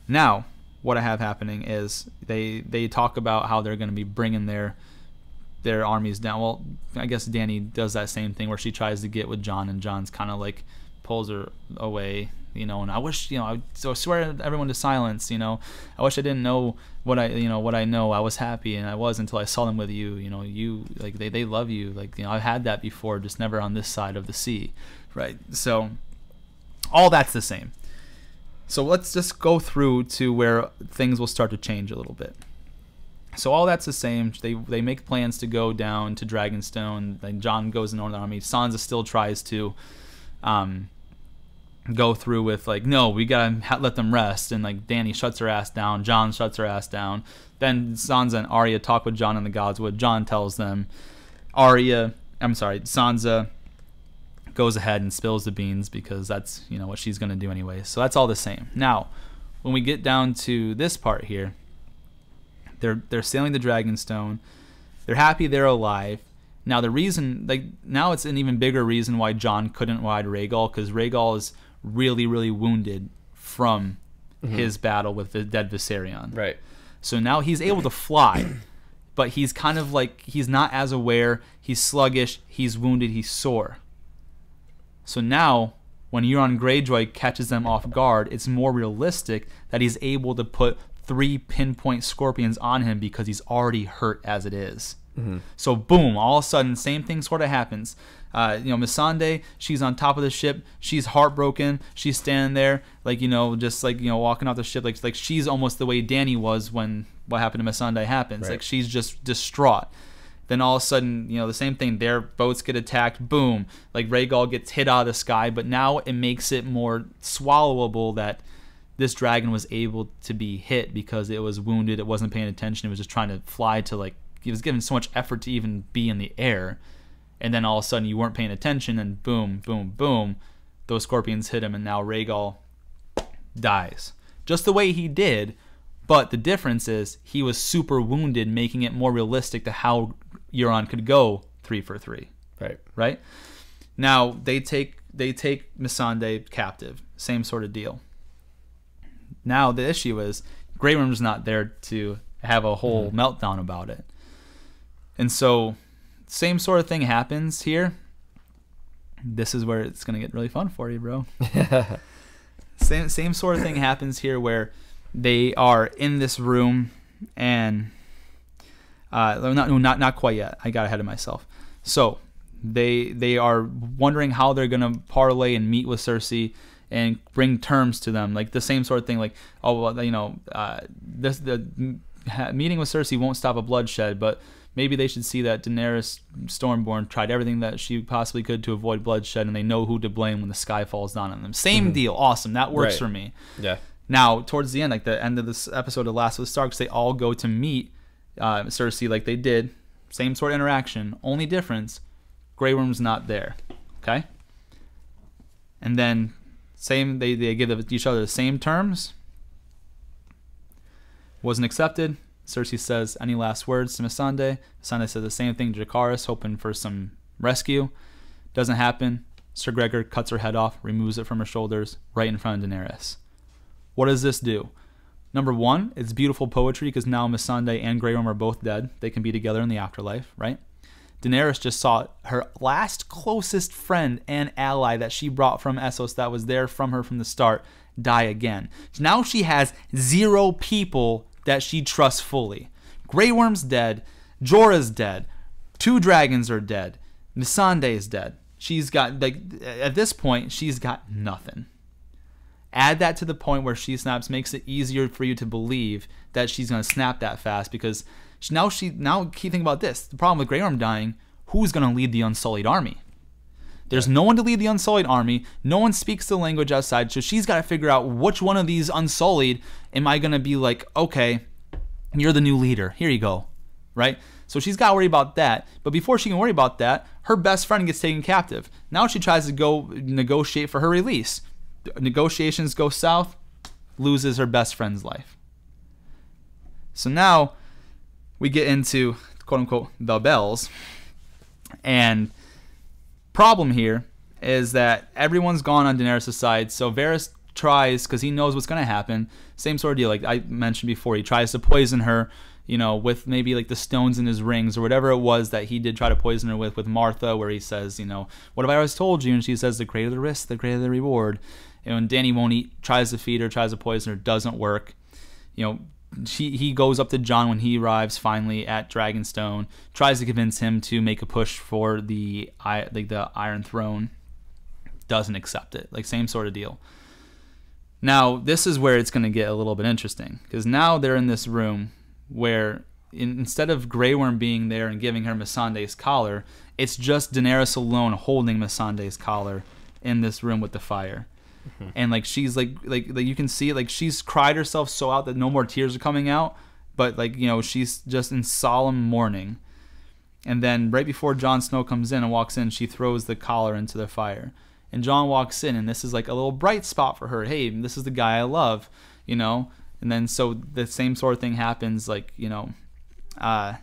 now what I have happening is they they talk about how they're going to be bringing their their armies down. Well, I guess Dany does that same thing where she tries to get with Jon, and Jon's kind of like pulls her away, you know. And I wish, you know, I so I swear everyone to silence, you know. I wish I didn't know what I, you know, what I know. I was happy, and I was until I saw them with you. You know, you like they they love you. Like you know, I've had that before, just never on this side of the sea, right? So all that's the same. So let's just go through to where things will start to change a little bit. So all that's the same. They they make plans to go down to Dragonstone. Then Jon goes in the Northern Army. Sansa still tries to um, go through with like, no, we gotta let them rest. And like Dany shuts her ass down. Jon shuts her ass down. Then Sansa and Arya talk with Jon in the Godswood. Jon tells them, Arya, I'm sorry, Sansa goes ahead and spills the beans because that's you know what she's going to do anyway. So that's all the same. Now, when we get down to this part here, they're they're sailing the Dragonstone. They're happy they're alive. Now the reason like now it's an even bigger reason why Jon couldn't ride Rhaegal because Rhaegal is really really wounded from mm-hmm. his battle with the dead Viserion. Right. So now he's able to fly, but he's kind of like he's not as aware. He's sluggish. He's wounded. He's sore. So now, when Euron Greyjoy catches them off guard, it's more realistic that he's able to put three pinpoint scorpions on him because he's already hurt as it is. Mm-hmm. So boom, all of a sudden, same thing sort of happens. Uh, you know, Missandei, she's on top of the ship. She's heartbroken. She's standing there, like you know, just like you know, walking off the ship, like like she's almost the way Dany was when what happened to Missandei happens. Right. Like she's just distraught. Then all of a sudden, you know, the same thing. Their boats get attacked. Boom, like Rhaegal gets hit out of the sky. But now it makes it more swallowable that this dragon was able to be hit because it was wounded. It wasn't paying attention. It was just trying to fly to like. It was given so much effort to even be in the air, and then all of a sudden you weren't paying attention, and boom, boom, boom, those scorpions hit him, and now Rhaegal dies just the way he did. But the difference is he was super wounded, making it more realistic to how Euron could go three for three. Right. Right. Now they take they take Missandei captive. Same sort of deal. Now the issue is Grey Worm's not there to have a whole mm-hmm. meltdown about it. And so same sort of thing happens here. This is where it's gonna get really fun for you, bro. same same sort of thing happens here where they are in this room, and uh, not no, not not quite yet. I got ahead of myself. So they they are wondering how they're gonna parlay and meet with Cersei and bring terms to them, like the same sort of thing. Like oh, well, you know, uh, this the meeting with Cersei won't stop a bloodshed, but maybe they should see that Daenerys Stormborn tried everything that she possibly could to avoid bloodshed, and they know who to blame when the sky falls down on them. Same mm-hmm. deal, awesome. That works right. for me. Yeah. Now, towards the end, like the end of this episode of Last of the Starks, they all go to meet uh, Cersei like they did. Same sort of interaction. Only difference, Grey Worm's not there. Okay. And then same they, they give each other the same terms. Wasn't accepted. Cersei says, Any last words to Missandei? Missandei says the same thing to Dracarys, hoping for some rescue. Doesn't happen. Sir Gregor cuts her head off, removes it from her shoulders, right in front of Daenerys. What does this do? Number one, it's beautiful poetry because now Missandei and Grey Worm are both dead. They can be together in the afterlife, right? Daenerys just saw her last closest friend and ally that she brought from Essos that was there from her from the start die again. Now she has zero people that she trusts fully. Grey Worm's dead, Jorah's dead, two dragons are dead, Missandei is dead. She's got like at this point she's got nothing. Add that to the point where she snaps makes it easier for you to believe that she's going to snap that fast because now she now keep thinking about this. The problem with Grey Worm dying, who's going to lead the Unsullied army? There's no one to lead the Unsullied army. No one speaks the language outside, so she's got to figure out which one of these Unsullied am I going to be like, okay, you're the new leader. Here you go. Right? So she's got to worry about that. But before she can worry about that, her best friend gets taken captive. Now she tries to go negotiate for her release. Negotiations go south, loses her best friend's life. So now we get into quote unquote the bells. And problem here is that everyone's gone on Daenerys' side. So Varys tries because he knows what's going to happen. Same sort of deal, like I mentioned before. He tries to poison her, you know, with maybe like the stones in his rings or whatever it was that he did try to poison her with. With Martha, where he says, you know, what have I always told you? And she says, the greater the risk, the greater the reward. And when Dany won't eat, tries to feed her, tries to poison her, doesn't work. You know, she he goes up to Jon when he arrives finally at Dragonstone, tries to convince him to make a push for the like the Iron Throne. Doesn't accept it. Like same sort of deal. Now this is where it's going to get a little bit interesting because now they're in this room where in, instead of Grey Worm being there and giving her Missandei's collar, it's just Daenerys alone holding Missandei's collar in this room with the fire. Mm-hmm. And like she's like, like like you can see like she's cried herself so out that no more tears are coming out, but like you know she's just in solemn mourning. And then right before Jon Snow comes in and walks in, she throws the collar into the fire. And Jon walks in, and this is like a little bright spot for her. Hey, this is the guy I love, you know. And then so the same sort of thing happens, like you know, uh,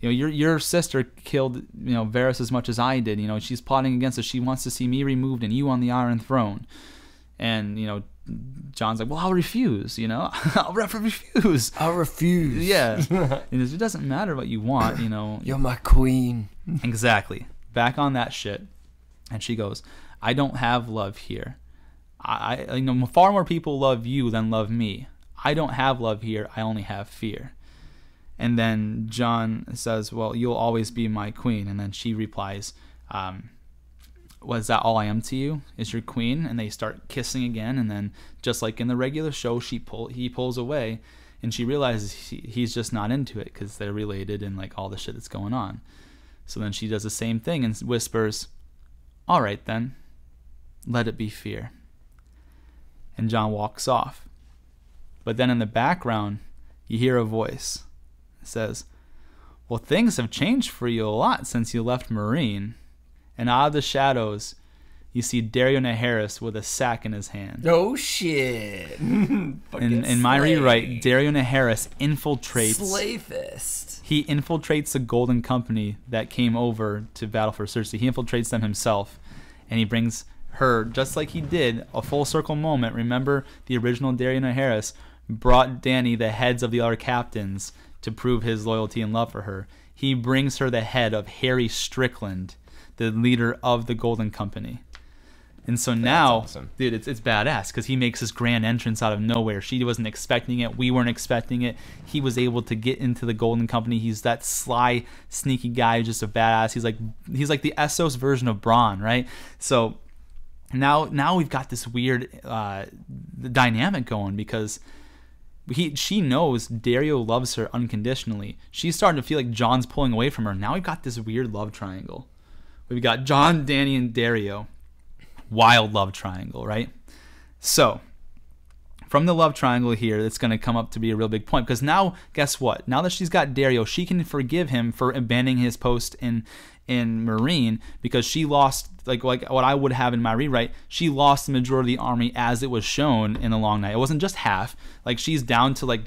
you know, your your sister killed you know Varys as much as I did. You know, she's plotting against us. She wants to see me removed and you on the Iron Throne. And you know, Jon's like, well, I'll refuse. You know, I'll refuse. I'll refuse. Yeah, it doesn't matter what you want. You know, you're my queen. exactly. Back on that shit. And she goes, I don't have love here. I, I you know far more people love you than love me. I don't have love here. I only have fear. And then Jon says, "Well, you'll always be my queen." And then she replies, um, was that all I am to you? Is your queen? And they start kissing again, and then just like in the regular show, she pull he pulls away, and she realizes he, he's just not into it because they're related and like all the shit that's going on. So then she does the same thing and whispers, "All right then, let it be fear." And Jon walks off. But then in the background, you hear a voice. It says, "Well, things have changed for you a lot since you left Meereen." And out of the shadows, you see Daario Harris with a sack in his hand. Oh shit! in, in my rewrite, Daario Harris infiltrates. Slayfist. He infiltrates the Golden Company that came over to battle for Cersei. He infiltrates them himself, and he brings her just like he did a full circle moment. Remember the original Daario Harris brought Dany the heads of the other captains to prove his loyalty and love for her. He brings her the head of Harry Strickland the leader of the Golden Company. And so now, awesome. dude, it's, it's badass because he makes this grand entrance out of nowhere. She wasn't expecting it. We weren't expecting it. He was able to get into the Golden Company. He's that sly, sneaky guy, just a badass. He's like he's like the Essos version of Bronn, right? So now now we've got this weird uh, dynamic going because he she knows Daario loves her unconditionally. She's starting to feel like Jon's pulling away from her. Now we've got this weird love triangle. We've got Jon, Dany, and Daario. Wild love triangle, right? So from the love triangle here, it's going to come up to be a real big point because now, guess what? Now that she's got Daario, she can forgive him for abandoning his post in in Meereen because she lost like like what I would have in my rewrite. She lost the majority of the army as it was shown in the Long Night. It wasn't just half. Like she's down to like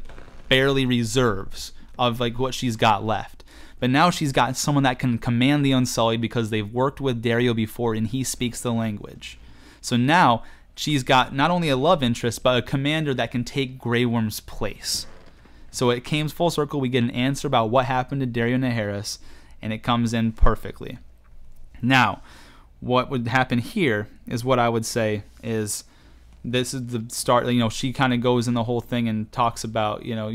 barely reserves of like what she's got left. But now she's got someone that can command the Unsullied because they've worked with Daario before and he speaks the language. So now she's got not only a love interest, but a commander that can take Grey Worm's place. So it came full circle. We get an answer about what happened to Daario Naharis, and it comes in perfectly. Now, what would happen here is what I would say is this is the start. You know, she kind of goes in the whole thing and talks about, you know,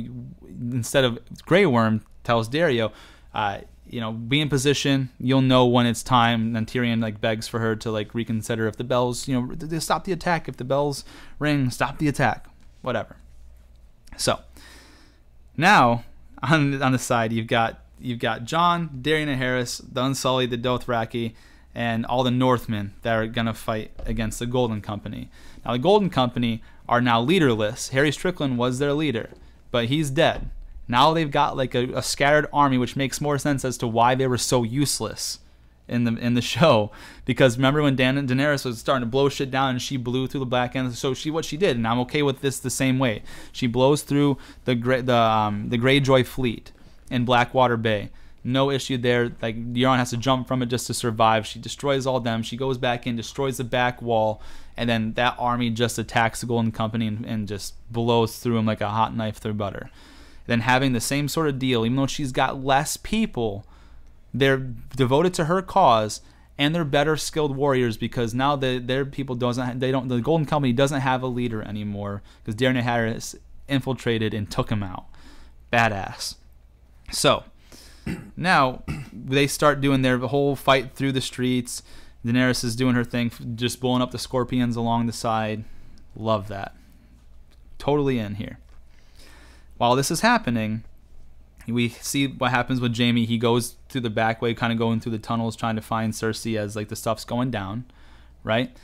instead of Grey Worm tells Daario, uh, you know, be in position. You'll know when it's time. And Tyrion like begs for her to like reconsider if the bells, you know, stop the attack. If the bells ring, stop the attack. Whatever. So now on on the side you've got you've got Jon, Daario Naharis, the Unsullied, the Dothraki, and all the Northmen that are gonna fight against the Golden Company. Now the Golden Company are now leaderless. Harry Strickland was their leader, but he's dead. Now they've got like a, a scattered army, which makes more sense as to why they were so useless in the in the show. Because remember when Dan Daenerys was starting to blow shit down and she blew through the Black End. So she what she did, and I'm okay with this the same way. She blows through the the um, the Greyjoy fleet in Blackwater Bay. No issue there. Like Euron has to jump from it just to survive. She destroys all them. She goes back in, destroys the back wall, and then that army just attacks the Golden Company and, and just blows through them like a hot knife through butter then having the same sort of deal, even though she's got less people, they're devoted to her cause and they're better skilled warriors because now the, their people doesn't they don't the Golden Company doesn't have a leader anymore because Daario Naharis infiltrated and took him out. Badass. So now they start doing their whole fight through the streets. Daenerys is doing her thing, just blowing up the scorpions along the side. Love that. Totally in here. While this is happening, we see what happens with Jaime. He goes through the back way, kind of going through the tunnels, trying to find Cersei as like the stuff's going down, right?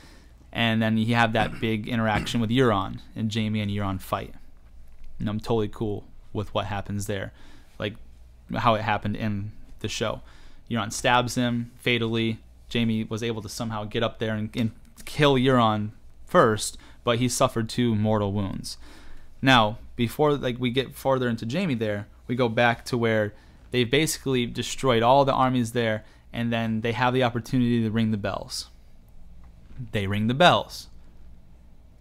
And then you have that big interaction with Euron, and Jaime and Euron fight. And I'm totally cool with what happens there, like how it happened in the show. Euron stabs him fatally. Jaime was able to somehow get up there and, and kill Euron first, but he suffered two mortal wounds. Now, before like we get farther into Jaime there, we go back to where they've basically destroyed all the armies there, and then they have the opportunity to ring the bells. They ring the bells.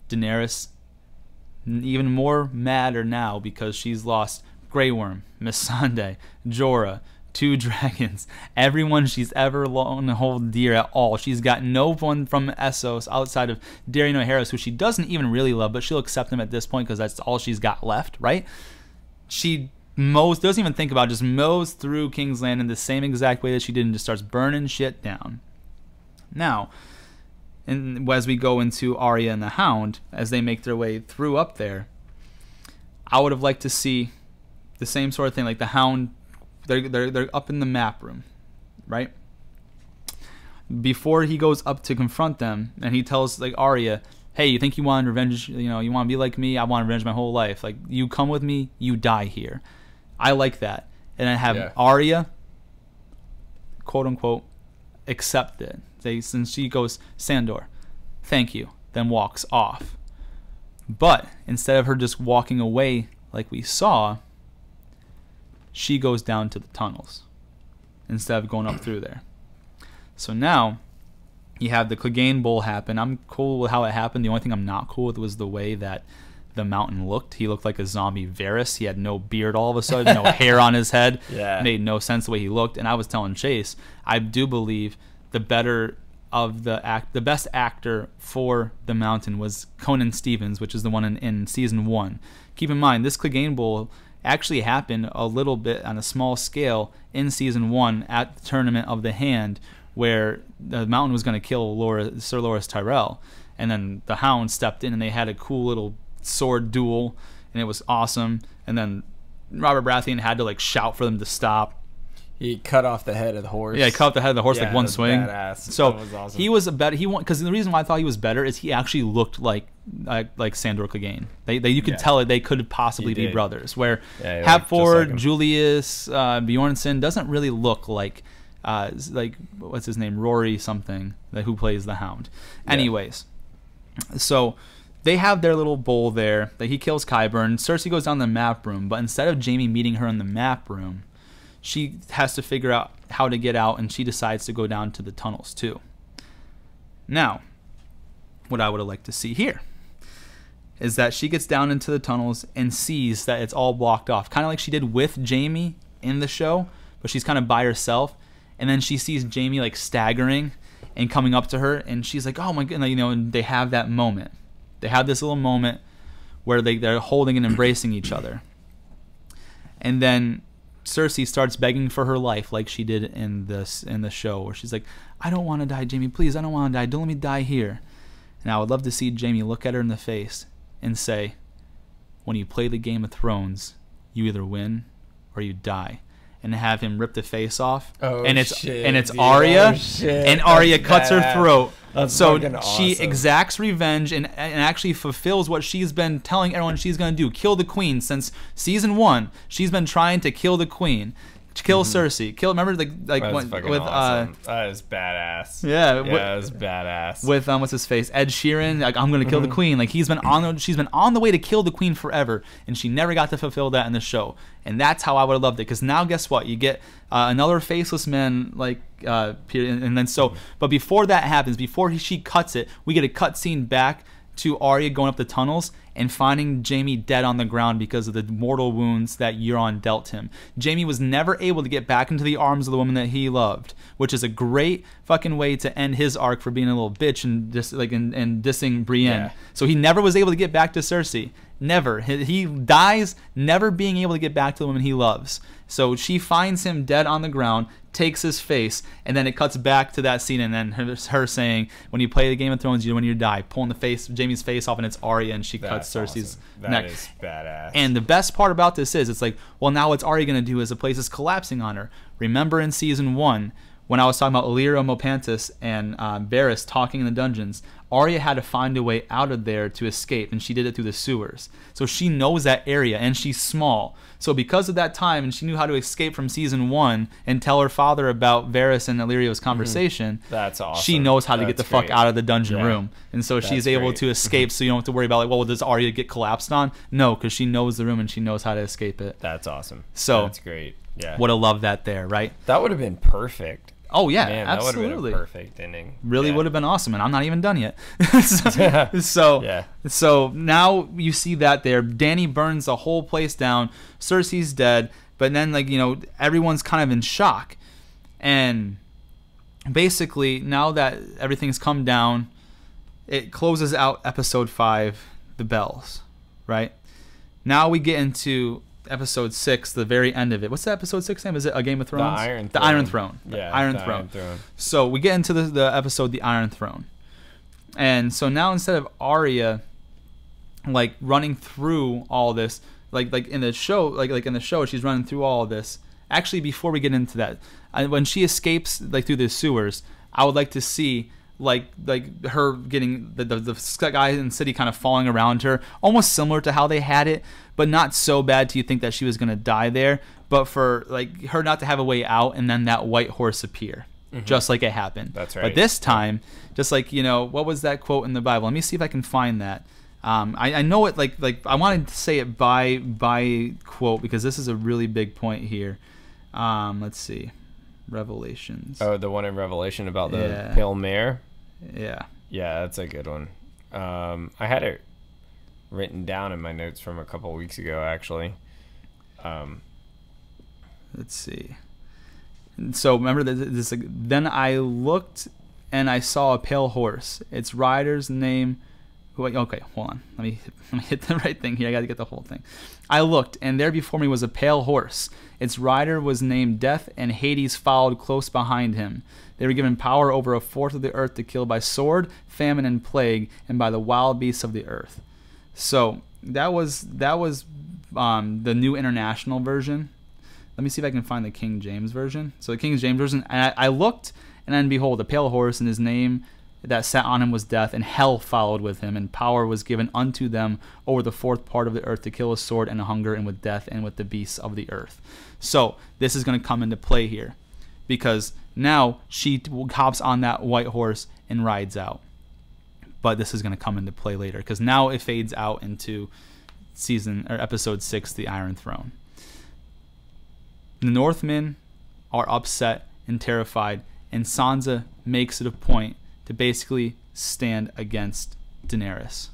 Daenerys, even more madder now because she's lost Grey Worm, Missandei, Jorah, two dragons, everyone she's ever to hold dear at all. She's got no one from Essos outside of Daario Naharis, who she doesn't even really love, but she'll accept him at this point because that's all she's got left, right? She mows, doesn't even think about, it, just mows through King's Land in the same exact way that she did and just starts burning shit down. Now, and as we go into Arya and the Hound, as they make their way through up there, I would have liked to see the same sort of thing, like the Hound they're, they're, they're up in the map room, right? Before he goes up to confront them, and he tells like Arya, "Hey, you think you want revenge? You know, you want to be like me? I want revenge my whole life. Like you come with me, you die here." I like that, and I have yeah. Arya, quote unquote, accept it. They since she goes Sandor, thank you, then walks off. But instead of her just walking away like we saw, she goes down to the tunnels instead of going up through there. So now you have the Clegane Bowl happen. I'm cool with how it happened. The only thing I'm not cool with was the way that the mountain looked. He looked like a zombie Varys. He had no beard all of a sudden, no hair on his head. Yeah. Made no sense the way he looked. And I was telling Chase, I do believe the better of the act, the best actor for The Mountain was Conan Stevens, which is the one in, in season one. Keep in mind, this Clegane Bowl actually happened a little bit on a small scale in season one at the Tournament of the Hand, where the Mountain was going to kill Laura, Sir Loras Tyrell, and then the Hound stepped in and they had a cool little sword duel, and it was awesome. And then Robert Baratheon had to like shout for them to stop. He cut off the head of the horse. Yeah, he cut off the head of the horse Yeah, like one swing. badass. So That was awesome. he was a better. He won because the reason why I thought he was better is he actually looked like like, like Sandor Clegane. They, they you could Yeah. tell it they could possibly be brothers. Where Yeah, he looked just Hafthor, like. Julius, uh, Bjornsson doesn't really look like uh, like what's his name Rory something that who plays the Hound. Anyways, so they have their little bowl there that he kills Qyburn. Cersei goes down the map room, but instead of Jaime meeting her in the map room, she has to figure out how to get out, and she decides to go down to the tunnels too. Now, what I would have liked to see here is that she gets down into the tunnels and sees that it's all blocked off, kind of like she did with Jaime in the show, but she's kind of by herself, and then she sees Jaime like staggering and coming up to her, and she's like, "Oh my goodness," you know, and they have that moment. They have this little moment where they they're holding and embracing each other, and then Cersei starts begging for her life, like she did in this in the show, where she's like, "I don't want to die, Jaime. Please, I don't want to die. Don't let me die here." And I would love to see Jaime look at her in the face and say, "When you play the Game of Thrones, you either win or you die." And have him rip the face off, Oh, and it's shit, and it's dude. Arya, Oh, and Arya That's cuts her throat. That's so fucking she awesome. exacts revenge and, and actually fulfills what she's been telling everyone she's going to do kill the queen since season one she's been trying to kill the queen to kill cersei kill remember like like when, with awesome. that is badass. uh yeah Yeah, wi- that is badass. with um what's his face Ed Sheeran like I'm gonna kill Mm-hmm. the queen like he's been on the, she's been on the way to kill the queen forever and she never got to fulfill that in the show and that's how I would have loved it because now guess what you get uh, another faceless man like uh period and then so but before that happens before he, she cuts it we get a cut scene back to Arya going up the tunnels and finding Jaime dead on the ground because of the mortal wounds that Euron dealt him. Jamie was never able to get back into the arms of the woman that he loved, which is a great fucking way to end his arc for being a little bitch and just like and, and dissing Brienne. Yeah. So he never was able to get back to Cersei. Never. He, he dies never being able to get back to the woman he loves. So she finds him dead on the ground, takes his face, and then it cuts back to that scene, and then her, her saying, "When you play the Game of Thrones, you when you die." Pulling the face, Jaime's face off, and it's Arya, and she cuts Cersei's awesome. That neck. is badass. And the best part about this is, it's like, well, now what's Arya gonna do is the place is collapsing on her. Remember in season one when I was talking about Illyrio Mopatis and um, Varys talking in the dungeons, Arya had to find a way out of there to escape, and she did it through the sewers. So she knows that area, and she's small. So because of that time, and she knew how to escape from season one and tell her father about Varys and Illyrio's mm-hmm. conversation. That's awesome. She knows how to get the That's fuck out of the dungeon Yeah. room, and so she's That's able great. to escape. so you don't have to worry about like, well, does Arya get collapsed on? No, because she knows the room and she knows how to escape it. That's awesome. So- that's great. Yeah. Would have loved that there, right? that would have been perfect. Oh yeah, Man, that would have absolutely. been a perfect ending. Really Yeah. would have been awesome, and I'm not even done yet. so, so, Yeah. so now you see that there. Dany burns the whole place down. Cersei's dead, but then like you know everyone's kind of in shock, and basically now that everything's come down, it closes out episode five, the bells, right? Now we get into episode six, the very end of it. What's the episode six name? Is it a Game of The Thrones? Iron The Iron Throne. The Yeah. Iron the Throne. Iron Throne. So we get into the, the episode The Iron Throne. And so now instead of Arya like running through all this, like like in the show, like like in the show, she's running through all this. Actually, before we get into that, when she escapes like through the sewers, I would like to see like like her getting the, the the guy in the city kind of falling around her, almost similar to how they had it, but not so bad to you think that she was gonna die there. But for like her not to have a way out, and then that white horse appear, just like it happened. That's right. But this time, just like you know, what was that quote in the Bible? Let me see if I can find that. Um, I, I know it like like I wanted to say it by by quote because this is a really big point here. Um, let's see, Revelations. Oh, the one in Revelation about the Yeah. pale mare. Yeah, Yeah, that's a good one. Um, I had it written down in my notes from a couple weeks ago, actually. Um, let's see. So remember that this. Then I looked and I saw a pale horse. Its rider's name. Wait, okay, hold on. Let me, let me hit the right thing here. I got to get the whole thing. I looked, and there before me was a pale horse. Its rider was named Death, and Hades followed close behind him. They were given power over a fourth of the earth to kill by sword, famine, and plague, and by the wild beasts of the earth. So that was that was um, the new international version. Let me see if I can find the King James version. So the King James version, and I, I looked, and then behold, a pale horse, and his name that sat on him was death, and hell followed with him, and power was given unto them over the fourth part of the earth to kill with sword and hunger and with death and with the beasts of the earth. So this is going to come into play here, because now she hops on that white horse and rides out. But this is going to come into play later, because now it fades out into season or episode six, the Iron Throne. The Northmen are upset and terrified, and Sansa makes it a point to basically stand against Daenerys.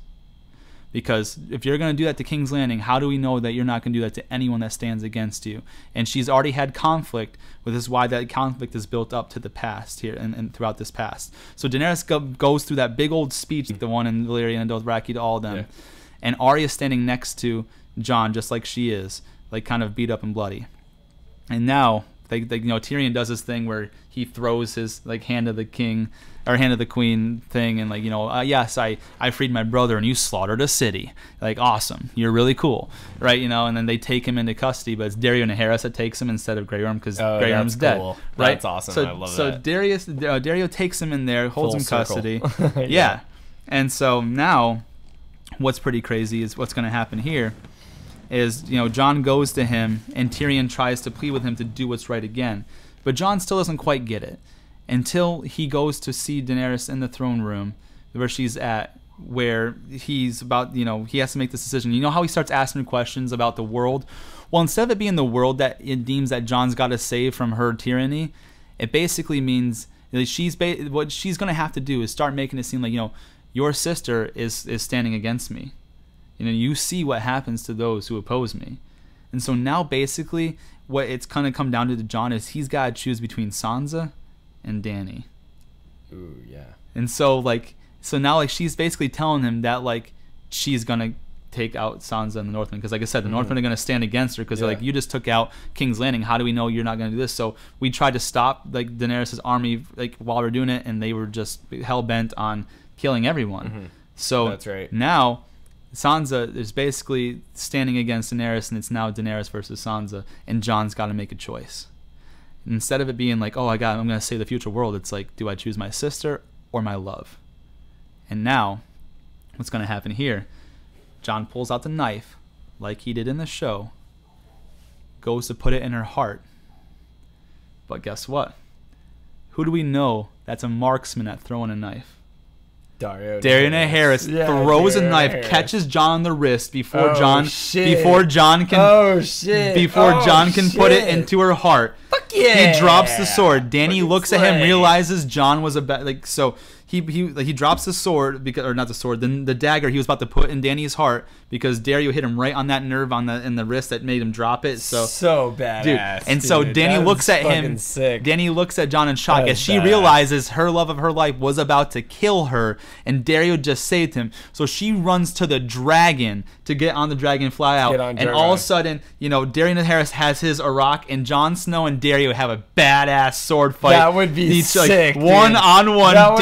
Because if you're going to do that to King's Landing, how do we know that you're not going to do that to anyone that stands against you? And she's already had conflict, which is why that conflict is built up to the past here and, and throughout this past. So Daenerys go, goes through that big old speech, the one in Valyria and Dothraki to all of them. Yeah. And Arya standing next to Jon, just like she is, like kind of beat up and bloody. And now, they, they, you know, Tyrion does this thing where he throws his like hand of the king or hand of the queen thing and like you know uh, yes i i freed my brother and you slaughtered a city. Like awesome. You're really cool. Right you know and then they take him into custody but it's Daario Naharis that takes him instead of Grey Worm because oh, Grey Worm's dead. cool. right? That's awesome. So, I love so that. Darius uh, Daario takes him in there holds Full him custody. Yeah. yeah. And so now what's pretty crazy is what's going to happen here is you know Jon goes to him and Tyrion tries to plead with him to do what's right again. But Jon still doesn't quite get it until he goes to see Daenerys in the throne room where she's at where he's about you know he has to make this decision. You know how he starts asking questions about the world? Well instead of it being the world that it deems that Jon's got to save from her tyranny it basically means that she's ba- what she's going to have to do is start making it seem like you know your sister is is standing against me you know you see what happens to those who oppose me and so now basically what it's kind of come down to Jon is he's got to choose between Sansa and Dany. Ooh, yeah. And so like so now like she's basically telling him that like she's gonna take out Sansa and the Northmen because like I said the mm-hmm. Northmen are gonna stand against her because yeah. like you just took out King's Landing how do we know you're not gonna do this so we tried to stop like Daenerys' army like while we're doing it and they were just hell bent on killing everyone mm-hmm. so that's right now Sansa is basically standing against Daenerys and it's now Daenerys versus Sansa and Jon's got to make a choice instead of it being like, oh, I got, I'm gonna save the future world, it's like, do I choose my sister or my love? And now, what's gonna happen here? Jon pulls out the knife, like he did in the show, goes to put it in her heart. But guess what? Who do we know that's a marksman at throwing a knife? Daario. Daario Harris yeah, throws Daario a knife, Harris. catches Jon on the wrist before oh, Jon shit. before Jon can oh shit before oh, Jon can shit. put it into her heart. Fuck yeah! He drops the sword. Dany Fucking looks at him, realizes Jon was about like so he he like, he drops the sword because or not the sword, then the dagger he was about to put in Dany's heart because Daario hit him right on that nerve on the in the wrist that made him drop it. So so badass. dude, and so dude. Dany That looks at him. Sick. Dany looks at Jon in shock as she badass. realizes her love of her life was about to kill her, and Daario just saved him. So she runs to the dragon to get on the dragon, fly out, and all of a sudden, you know, Daario Naharis has his arakh, and Jon Snow and Daario have a badass sword fight. That would be Each, like, sick, dude. one on one, That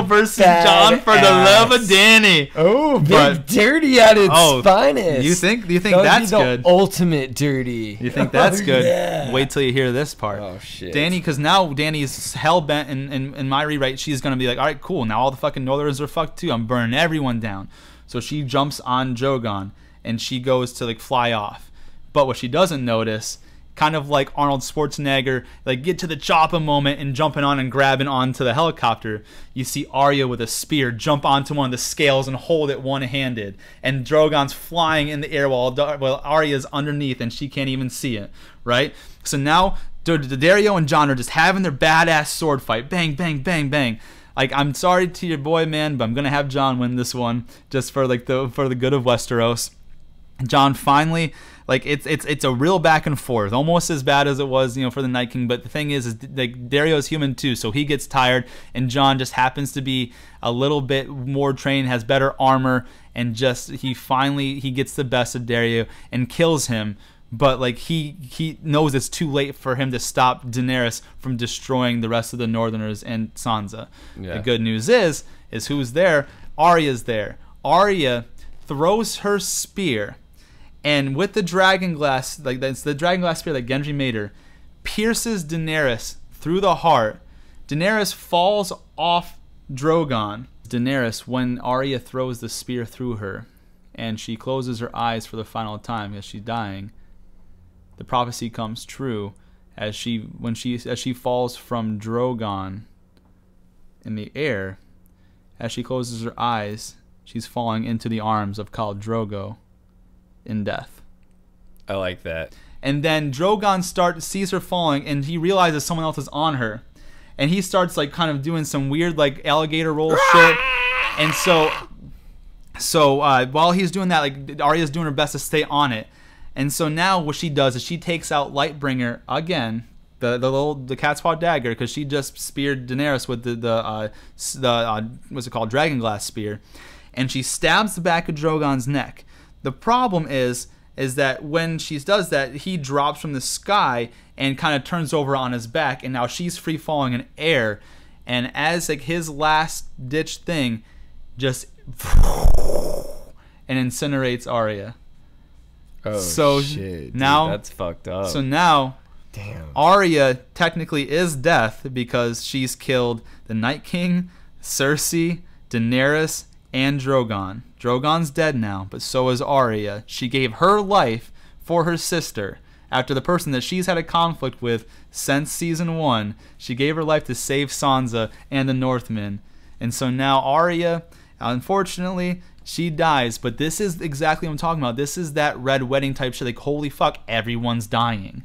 Daario versus Jon for the love of. Dany. Oh, big But- dirty at its Oh, finest. You think? You think That that's the good? Ultimate dirty. You think that's Oh, good? yeah. Wait till you hear this part. Oh shit. Dany, because now Dany's hell bent, and in, in my rewrite, she's gonna be like, all right, cool. Now all the fucking Northerners are fucked too. I'm burning everyone down. So she jumps on Drogon, and she goes to like fly off. But what she doesn't notice, kind of like Arnold Schwarzenegger, like get to the chopper moment and jumping on and grabbing onto the helicopter. You see Arya with a spear jump onto one of the scales and hold it one-handed, and Drogon's flying in the air while while Arya's underneath and she can't even see it. Right. So now Daario and Jon are just having their badass sword fight. Bang, bang, bang, bang. Like I'm sorry to your boy, man, but I'm gonna have Jon win this one just for like the for the good of Westeros. Jon finally Like it's it's it's a real back and forth, almost as bad as it was, you know, for the Night King. But the thing is, is like Daario's human too, so he gets tired, and Jon just happens to be a little bit more trained, has better armor, and just he finally he gets the best of Daario and kills him. But like he he knows it's too late for him to stop Daenerys from destroying the rest of the Northerners and Sansa. Yeah. The good news is is who's there? Arya's there. Arya throws her spear, and with the dragon glass, like that's the dragon glass spear that Gendry made her, pierces Daenerys through the heart. Daenerys falls off Drogon. Daenerys, when Arya throws the spear through her, and she closes her eyes for the final time because she's dying, the prophecy comes true as she when she as she falls from Drogon in the air. As she closes her eyes, she's falling into the arms of Khal Drogo in death. I like that. And then Drogon start sees her falling, and he realizes someone else is on her, and he starts like kind of doing some weird like alligator roll shit. And so, so uh, while he's doing that, like Arya's doing her best to stay on it. And so now what she does is she takes out Lightbringer again, the the little the cat's paw dagger, because she just speared Daenerys with the the uh, the uh, what's it called dragon glass spear, and she stabs the back of Drogon's neck. The problem is is that when she does that, he drops from the sky and kind of turns over on his back, and now she's free falling in air. And as like his last ditch thing, just and incinerates Arya. Oh So, shit! dude, now- that's fucked up. So now Damn. Arya technically is death because she's killed the Night King, Cersei, Daenerys, and Drogon. Drogon's dead now, but so is Arya. She gave her life for her sister. After the person that she's had a conflict with since season one, she gave her life to save Sansa and the Northmen. And so now Arya, unfortunately, she dies. But this is exactly what I'm talking about. This is that red wedding type shit. Like, holy fuck, everyone's dying.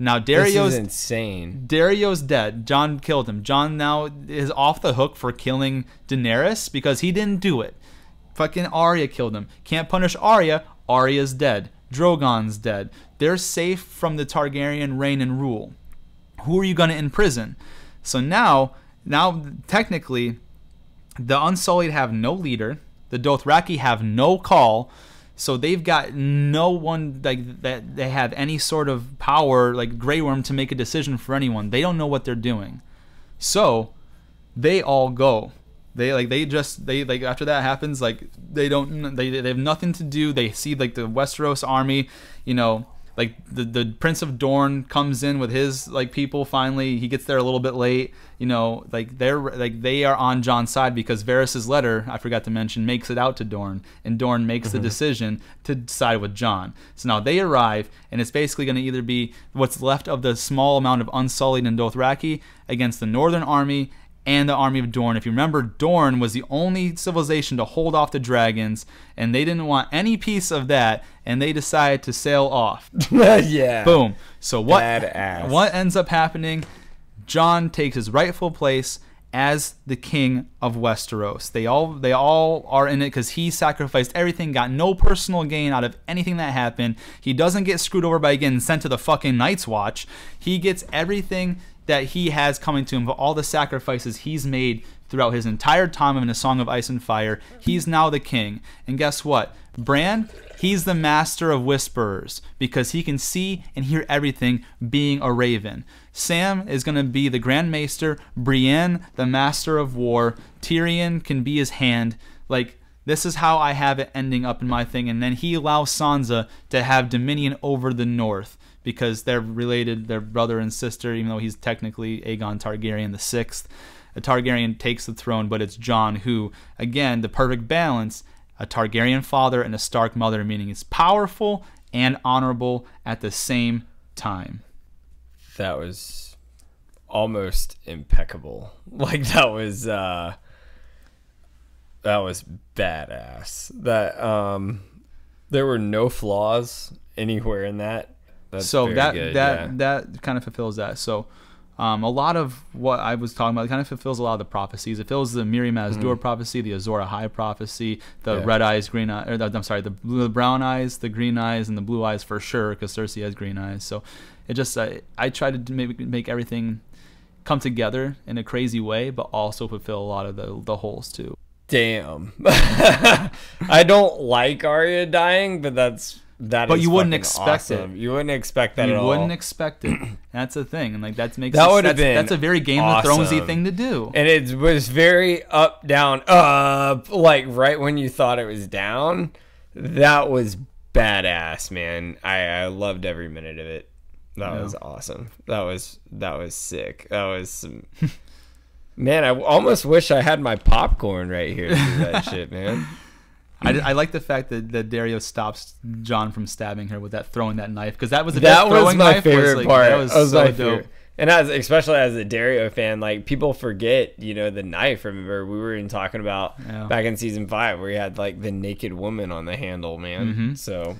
Now Daario's insane. Daario's dead. Jon killed him. Jon now is off the hook for killing Daenerys because he didn't do it. Fucking Arya killed him. Can't punish Arya. Arya's dead. Drogon's dead. They're safe from the Targaryen reign and rule. Who are you going to imprison? So now, now technically, the Unsullied have no leader. The Dothraki have no khal. So they've got no one like that they have any sort of power like Grey Worm to make a decision for anyone. They don't know what they're doing. So they all go. They like they just they like after that happens like they don't they they have nothing to do. They see like the Westeros army, you know, like the the Prince of Dorne comes in with his like people finally. He gets there a little bit late, you know, like they're like they are on Jon's side because Varys's letter, I forgot to mention, makes it out to Dorne and Dorne makes the mm-hmm. decision to side with Jon. So now they arrive and it's basically going to either be what's left of the small amount of Unsullied and Dothraki against the Northern army and the army of Dorne. If you remember, Dorne was the only civilization to hold off the dragons, and they didn't want any piece of that, and they decided to sail off. yeah. Boom. So what? Badass. What ends up happening? Jon takes his rightful place as the king of Westeros. They all they all are in it because he sacrificed everything, got no personal gain out of anything that happened. He doesn't get screwed over by getting sent to the fucking Night's Watch. He gets everything that he has coming to him for all the sacrifices he's made throughout his entire time in a Song of Ice and Fire. He's now the king. And guess what? Bran, he's the master of whisperers because he can see and hear everything being a raven. Sam is going to be the Grand Maester, Brienne, the master of war, Tyrion can be his hand. Like, this is how I have it ending up in my thing. And then he allows Sansa to have dominion over the north because they're related, they're brother and sister, even though he's technically Aegon Targaryen the sixth. A Targaryen takes the throne, but it's Jon who, again, the perfect balance, a Targaryen father and a Stark mother, meaning he's powerful and honorable at the same time. That was almost impeccable. Like that was uh that was badass. That um there were no flaws anywhere in that. That's so that good, that yeah. that kind of fulfills that. So Um, a lot of what I was talking about kind of fulfills a lot of the prophecies. It fills the Mirri Maz Duur prophecy, the Azor Ahai prophecy, the Yeah. red eyes, green eyes, or the, I'm sorry, the, blue, the brown eyes, the green eyes, and the blue eyes for sure, because Cersei has green eyes. So it just I, I try to make make everything come together in a crazy way, but also fulfill a lot of the the holes too. Damn. I don't like Arya dying, but that's that. But you wouldn't expect it. You wouldn't expect that you wouldn't all. expect it. That's the thing, and like that makes That would've that's, been that's a very Game of Thronesy thing to do. and it was very up, down, up. Like right when you thought it was down, that was badass, man. I, I loved every minute of it. That Yeah. was awesome. That was that was sick. That was some. Man, I almost wish I had my popcorn right here to do that shit, man. I, I like the fact that, that Daario stops Jon from stabbing her with that throwing that knife because that was the that was throwing my knife favorite like, part. That was, was so dope. favorite. And as especially as a Daario fan, like people forget, you know, the knife. Remember we were in talking about Yeah. back in season five where he had like the naked woman on the handle, man. Mhm. So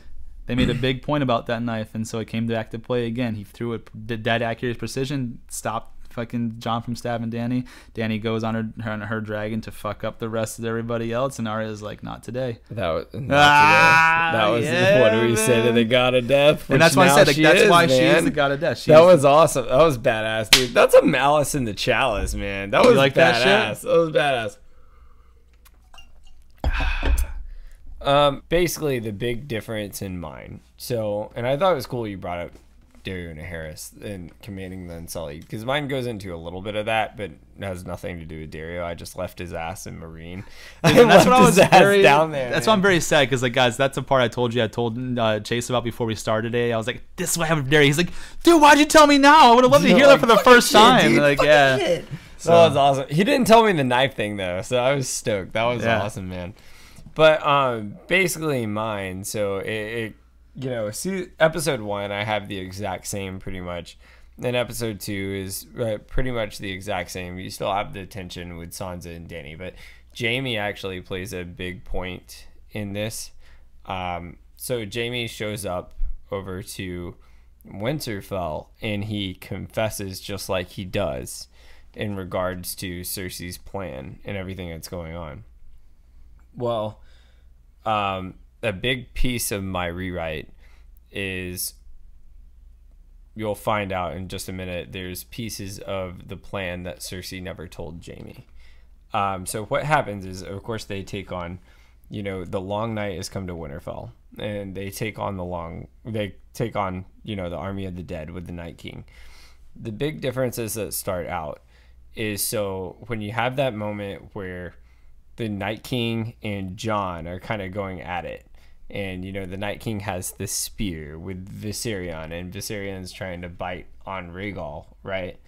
They made a big point about that knife, and so it came back to play again. He threw it dead accurate precision, stopped fucking Jon from stabbing Dany. Dany goes on her, her her dragon to fuck up the rest of everybody else, and Arya's like, not today. that was Ah, today. that was yeah, what do we say to the god of death? and that's why I said like, that's is, why she is man. the god of death. She's That was awesome. That was badass, dude. That's a malice in the chalice, man. That You was like that shit? That, was badass. Um, basically the big difference in mine. So, and I thought it was cool you brought up Daario Naharis and commanding the Unsullied because mine goes into a little bit of that, but has nothing to do with Daario. I just left his ass in Meereen. And that's what I was very, down there. That's why I'm very sad because like guys, that's the part I told you I told uh, Chase about before we started today. I was like, this is what happened with Derry. He's like, dude, why'd you tell me now? I would have loved to hear like, that for the first shit, time. dude, Like, yeah. shit." So- that was awesome. He didn't tell me the knife thing though, so I was stoked. That was Yeah. awesome, man. But um, basically mine. So it, it you know, see, episode one, I have the exact same pretty much. Then episode two is uh, pretty much the exact same. You still have the tension with Sansa and Dany, but Jaime actually plays a big point in this. Um, so Jaime shows up over to Winterfell and he confesses just like he does in regards to Cersei's plan and everything that's going on. Well, um, a big piece of my rewrite is you'll find out in just a minute. There's pieces of the plan that Cersei never told Jaime. Um, so what happens is, of course, they take on, you know, the long night has come to Winterfell, and they take on the long, they take on, you know, the army of the dead with the Night King. The big differences that start out is so when you have that moment where the Night King and Jon are kind of going at it. And you know the Night King has this spear with Viserion, and Viserion's trying to bite on Rhaegal, right?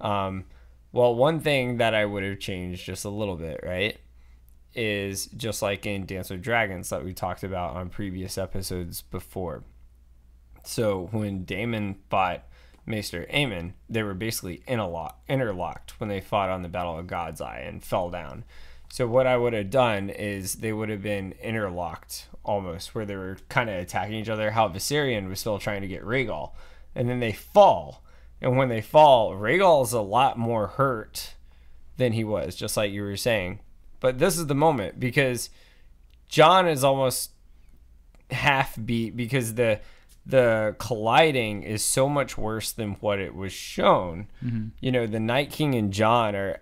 Um, well, one thing that I would have changed just a little bit, right, is just like in Dance with Dragons that we talked about on previous episodes before. So when Daemon fought Maester Aemon, they were basically interlock, interlocked when they fought on the Battle of God's Eye and fell down. So what I would have done is they would have been interlocked almost, where they were kind of attacking each other. How Viserion was still trying to get Rhaegal, and then they fall. And when they fall, Rhaegal is a lot more hurt than he was, just like you were saying. But this is the moment because Jon is almost half beat because the the colliding is so much worse than what it was shown. Mm-hmm. You know, the Night King and Jon are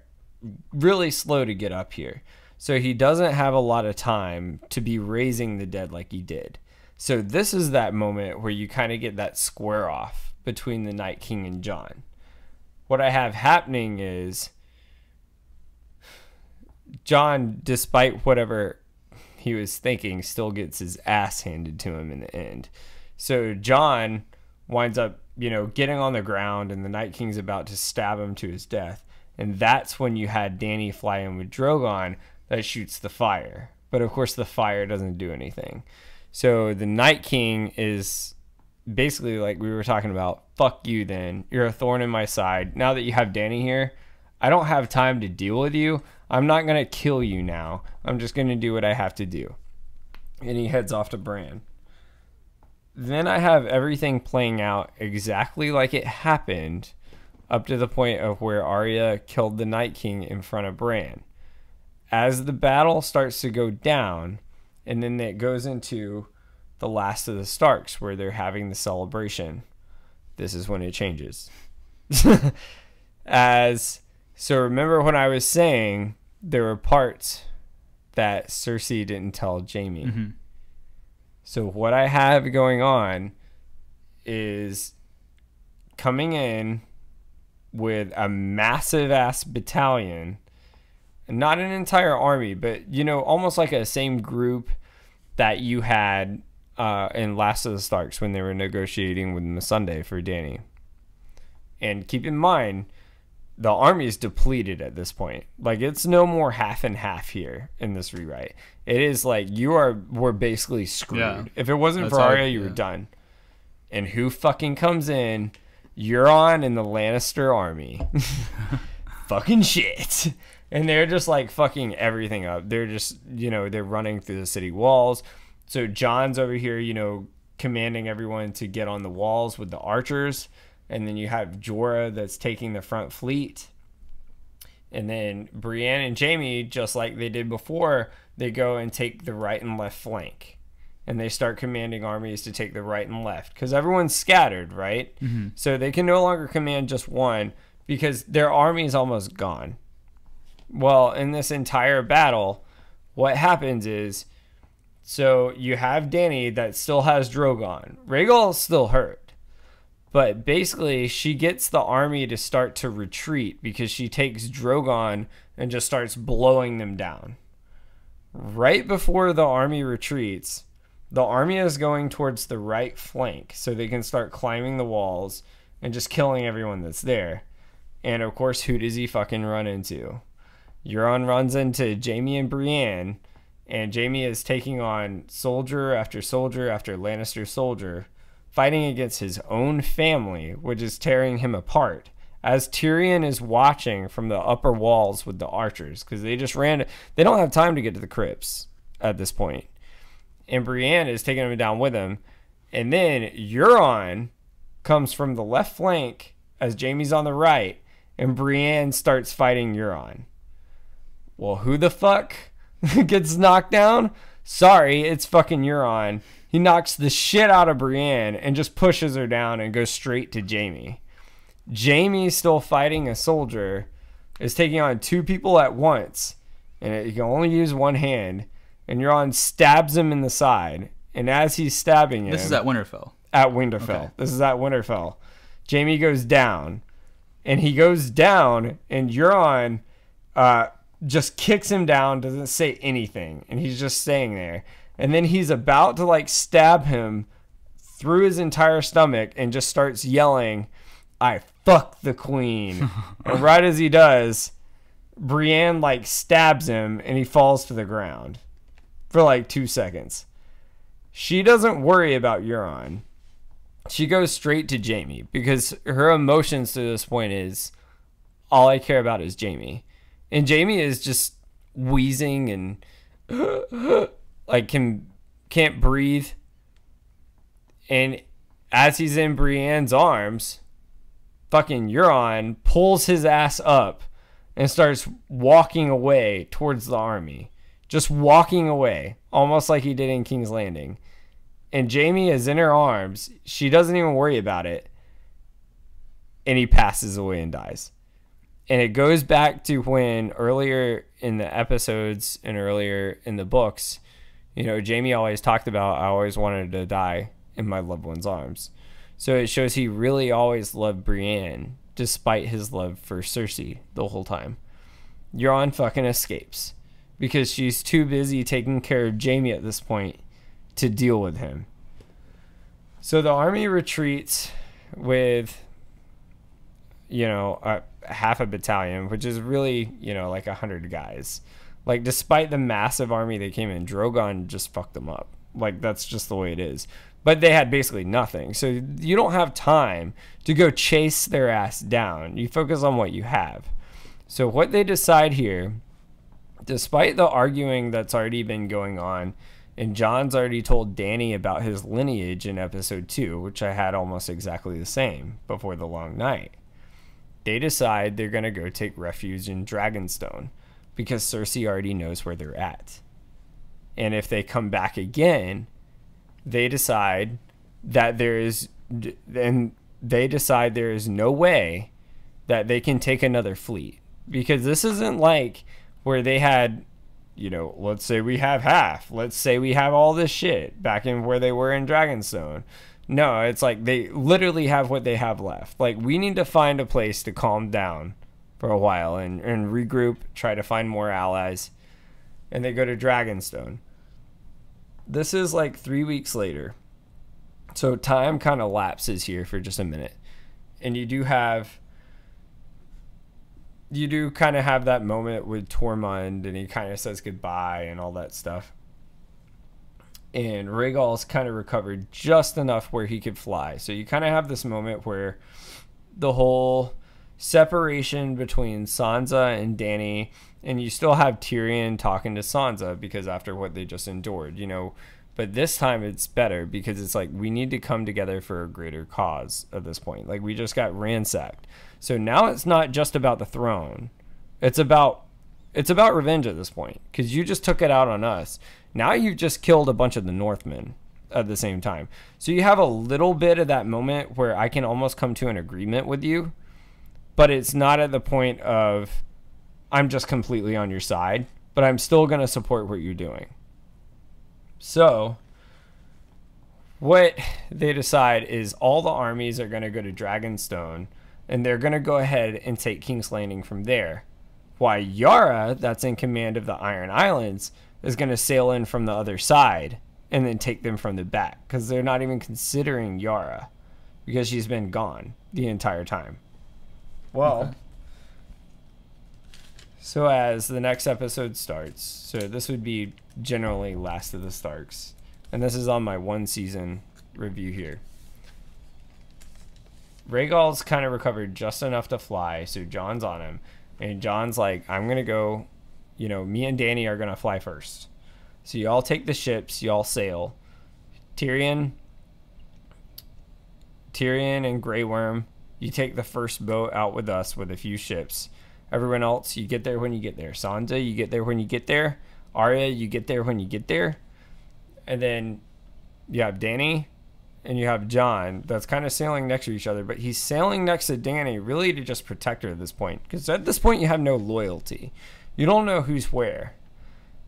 really slow to get up here. So he doesn't have a lot of time to be raising the dead like he did. So this is that moment where you kind of get that square off between the Night King and Jon. What I have happening is Jon, despite whatever he was thinking, still gets his ass handed to him in the end. So Jon winds up, you know, getting on the ground, and the Night King's about to stab him to his death. And that's when you had Dany fly in with Drogon that shoots the fire. But of course, the fire doesn't do anything. So the Night King is basically like we were talking about fuck you, then. You're a thorn in my side. Now that you have Dany here, I don't have time to deal with you. I'm not going to kill you now. I'm just going to do what I have to do. And he heads off to Bran. Then I have everything playing out exactly like it happened up to the point of where Arya killed the Night King in front of Bran. As the battle starts to go down, and then it goes into the last of the Starks where they're having the celebration. This is when it changes. As so remember when I was saying there were parts that Cersei didn't tell Jaime. Mm-hmm. So what I have going on is coming in with a massive ass battalion, not an entire army, but you know, almost like a same group that you had uh, in Last of the Starks when they were negotiating with Missandei for Dany. And keep in mind, the army is depleted at this point. Like it's no more half and half here in this rewrite. It is like you are we're basically screwed. Yeah. If it wasn't That's for how- Arya, you were done. And who fucking comes in? Euron and the Lannister army. fucking shit. And they're just like fucking everything up. They're just, you know, they're running through the city walls. So Jon's over here, you know, commanding everyone to get on the walls with the archers. And then you have Jorah that's taking the front fleet. And then Brienne and Jaime, just like they did before, they go and take the right and left flank. And they start commanding armies to take the right and left because everyone's scattered, right? Mm-hmm. So they can no longer command just one because their army is almost gone. Well, in this entire battle, what happens is so you have Dany that still has Drogon. Rhaegal's still hurt. But basically, she gets the army to start to retreat because she takes Drogon and just starts blowing them down. Right before the army retreats, the army is going towards the right flank so they can start climbing the walls and just killing everyone that's there. And of course, who does he fucking run into? Euron runs into Jaime and Brienne, and Jaime is taking on soldier after soldier after Lannister soldier, fighting against his own family, which is tearing him apart. As Tyrion is watching from the upper walls with the archers, because they just ran, they don't have time to get to the crypts at this point. And Brienne is taking him down with him. And then Euron comes from the left flank as Jaime's on the right, and Brienne starts fighting Euron. Well, who the fuck gets knocked down? Sorry, it's fucking Euron. He knocks the shit out of Brienne and just pushes her down and goes straight to Jaime. Jaime, still fighting a soldier, is taking on two people at once, and he can only use one hand. And Euron stabs him in the side, and as he's stabbing him, This is at Winterfell. at Winterfell. Okay. This is at Winterfell. Jaime goes down, and he goes down, and Euron uh, just kicks him down, doesn't say anything, and he's just staying there. And then he's about to like stab him through his entire stomach, and just starts yelling, "I fuck the queen!" and right as he does, Brienne like stabs him, and he falls to the ground for like two seconds. She doesn't worry about Euron she goes straight to Jaime because her emotions to this point is all I care about is Jaime. And Jaime is just wheezing and like can can't breathe. And as he's in Brienne's arms, fucking Euron pulls his ass up and starts walking away towards the army. Just walking away, almost like he did in King's Landing and Jaime is in her arms. She doesn't even worry about it. And he passes away and dies. And it goes back to when earlier in the episodes and earlier in the books, you know, Jaime always talked about, I always wanted to die in my loved one's arms. So it shows he really always loved Brienne, despite his love for Cersei the whole time. Euron fucking escapes because she's too busy taking care of Jaime at this point to deal with him. So the army retreats with, you know, a, half a battalion, which is really, you know, like a hundred guys. Like, despite the massive army they came in, Drogon just fucked them up. Like, that's just the way it is. But they had basically nothing. So you don't have time to go chase their ass down. You focus on what you have. So what they decide here, despite the arguing that's already been going on, and Jon's already told Dany about his lineage in episode two, which I had almost exactly the same before the long night. they decide they're going to go take refuge in Dragonstone because Cersei already knows where they're at. And if they come back again, they decide that there is, and they decide there is no way that they can take another fleet because this isn't like where they had you know let's say we have half let's say we have all this shit back in where they were in dragonstone. No it's like they literally have what they have left. Like we need to find a place to calm down for a while and, and regroup try to find more allies. And they go to dragonstone. This is like three weeks later. So time kind of lapses here for just a minute. And you do have you do kind of have that moment with Tormund, and he kind of says goodbye and all that stuff. And Rhaegal's kind of recovered just enough where he could fly. So you kind of have this moment where the whole separation between Sansa and Danny, and you still have Tyrion talking to Sansa because after what they just endured, you know. But this time it's better because it's like we need to come together for a greater cause at this point. Like we just got ransacked. So now it's not just about the throne. It's about it's about revenge at this point because you just took it out on us. Now you've just killed a bunch of the Northmen at the same time. So you have a little bit of that moment where I can almost come to an agreement with you, but it's not at the point of I'm just completely on your side, but I'm still going to support what you're doing. So what they decide is all the armies are going to go to Dragonstone and they're going to go ahead and take King's Landing from there. Why Yara, that's in command of the Iron Islands, is going to sail in from the other side and then take them from the back because they're not even considering Yara because she's been gone the entire time. Well, okay. so as the next episode starts, so this would be generally Last of the Starks, and this is on my one season review here. Rhaegal's kind of recovered just enough to fly, so Jon's on him, and Jon's like, "I'm gonna go." You know, me and Dany are gonna fly first. So y'all take the ships, y'all sail. Tyrion, Tyrion and Grey Worm, you take the first boat out with us with a few ships. Everyone else, you get there when you get there. Sansa, you get there when you get there. Arya, you get there when you get there. And then you have Dany, and you have Jon that's kind of sailing next to each other, but he's sailing next to Dany really to just protect her at this point. Because at this point, you have no loyalty. You don't know who's where.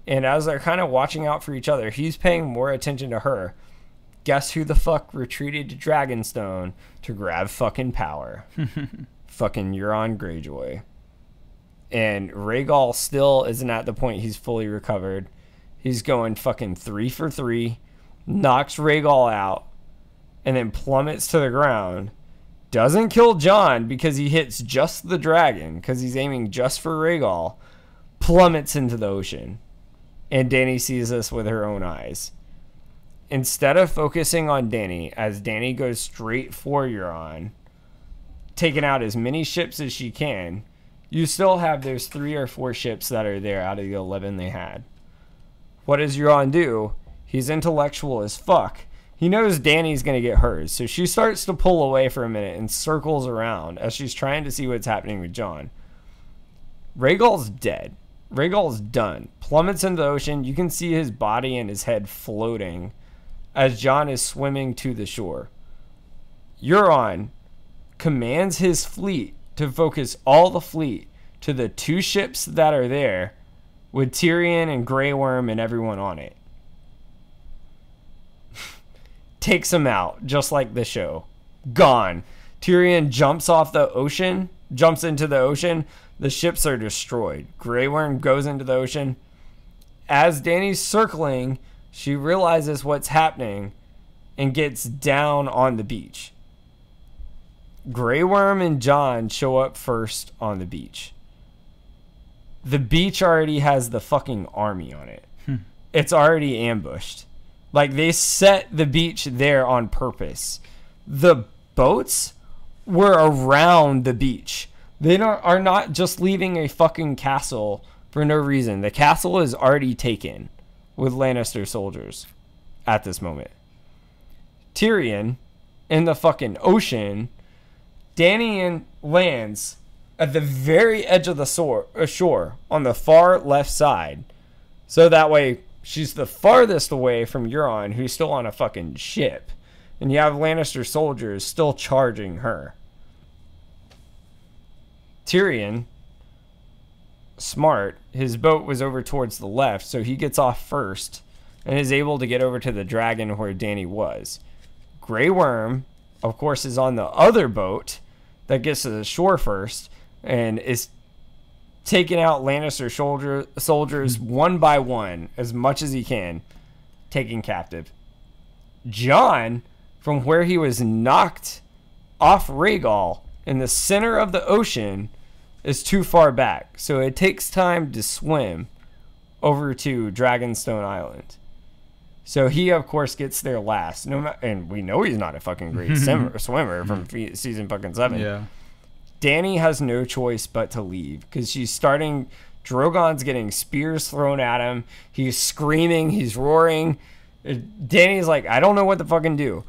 And as they're kind of watching out for each other, he's paying more attention to her. Guess who the fuck retreated to Dragonstone to grab fucking power? fucking Euron Greyjoy. And Rhaegal still isn't at the point he's fully recovered. He's going fucking three for three, knocks Rhaegal out, and then plummets to the ground. Doesn't kill Jon because he hits just the dragon because he's aiming just for Rhaegal. Plummets into the ocean. And Dany sees this with her own eyes. Instead of focusing on Dany, as Dany goes straight for Euron, taking out as many ships as she can, you still have those three or four ships that are there out of the 11 they had. What does Euron do? He's intellectual as fuck he knows Dany's going to get hers, so she starts to pull away for a minute and circles around as she's trying to see what's happening with Jon. Rhaegal's dead. Rhaegal's done. Plummets into the ocean. You can see his body and his head floating as Jon is swimming to the shore. Euron commands his fleet to focus all the fleet to the two ships that are there with Tyrion and Grey Worm and everyone on it takes him out, just like the show. Gone. Tyrion jumps off the ocean, jumps into the ocean. The ships are destroyed. Grey Worm goes into the ocean. As Dany's circling, she realizes what's happening and gets down on the beach. Grey Worm and Jon show up first on the beach. The beach already has the fucking army on it. Hmm. It's already ambushed. Like they set the beach there on purpose. The boats were around the beach. They are not just leaving a fucking castle for no reason. The castle is already taken with Lannister soldiers at this moment. Tyrion in the fucking ocean, Dany and lands at the very edge of the uh, shore on the far left side. So that way she's the farthest away from Euron, who's still on a fucking ship. And you have Lannister soldiers still charging her. Tyrion, smart, his boat was over towards the left, so he gets off first and is able to get over to the dragon where Dany was. Grey Worm, of course, is on the other boat that gets to the shore first and is taking out Lannister soldier, soldiers hmm. one by one as much as he can, taking captive. Jon, from where he was knocked off Rhaegal in the center of the ocean, is too far back, so it takes time to swim over to Dragonstone Island. So he, of course, gets there last. No, ma- and we know he's not a fucking great swimmer, swimmer from season fucking seven. Yeah. Dany has no choice but to leave because she's starting. Drogon's getting spears thrown at him. He's screaming. He's roaring. Uh, Dany's like, I don't know what to fucking do.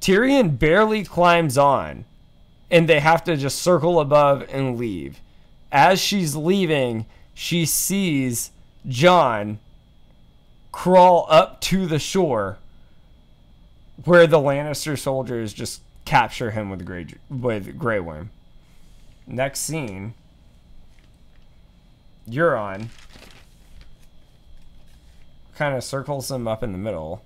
Tyrion barely climbs on, and they have to just circle above and leave. As she's leaving, she sees Jon crawl up to the shore where the Lannister soldiers just capture him with Grey with Grey Worm. Next scene, Euron kind of circles him up in the middle.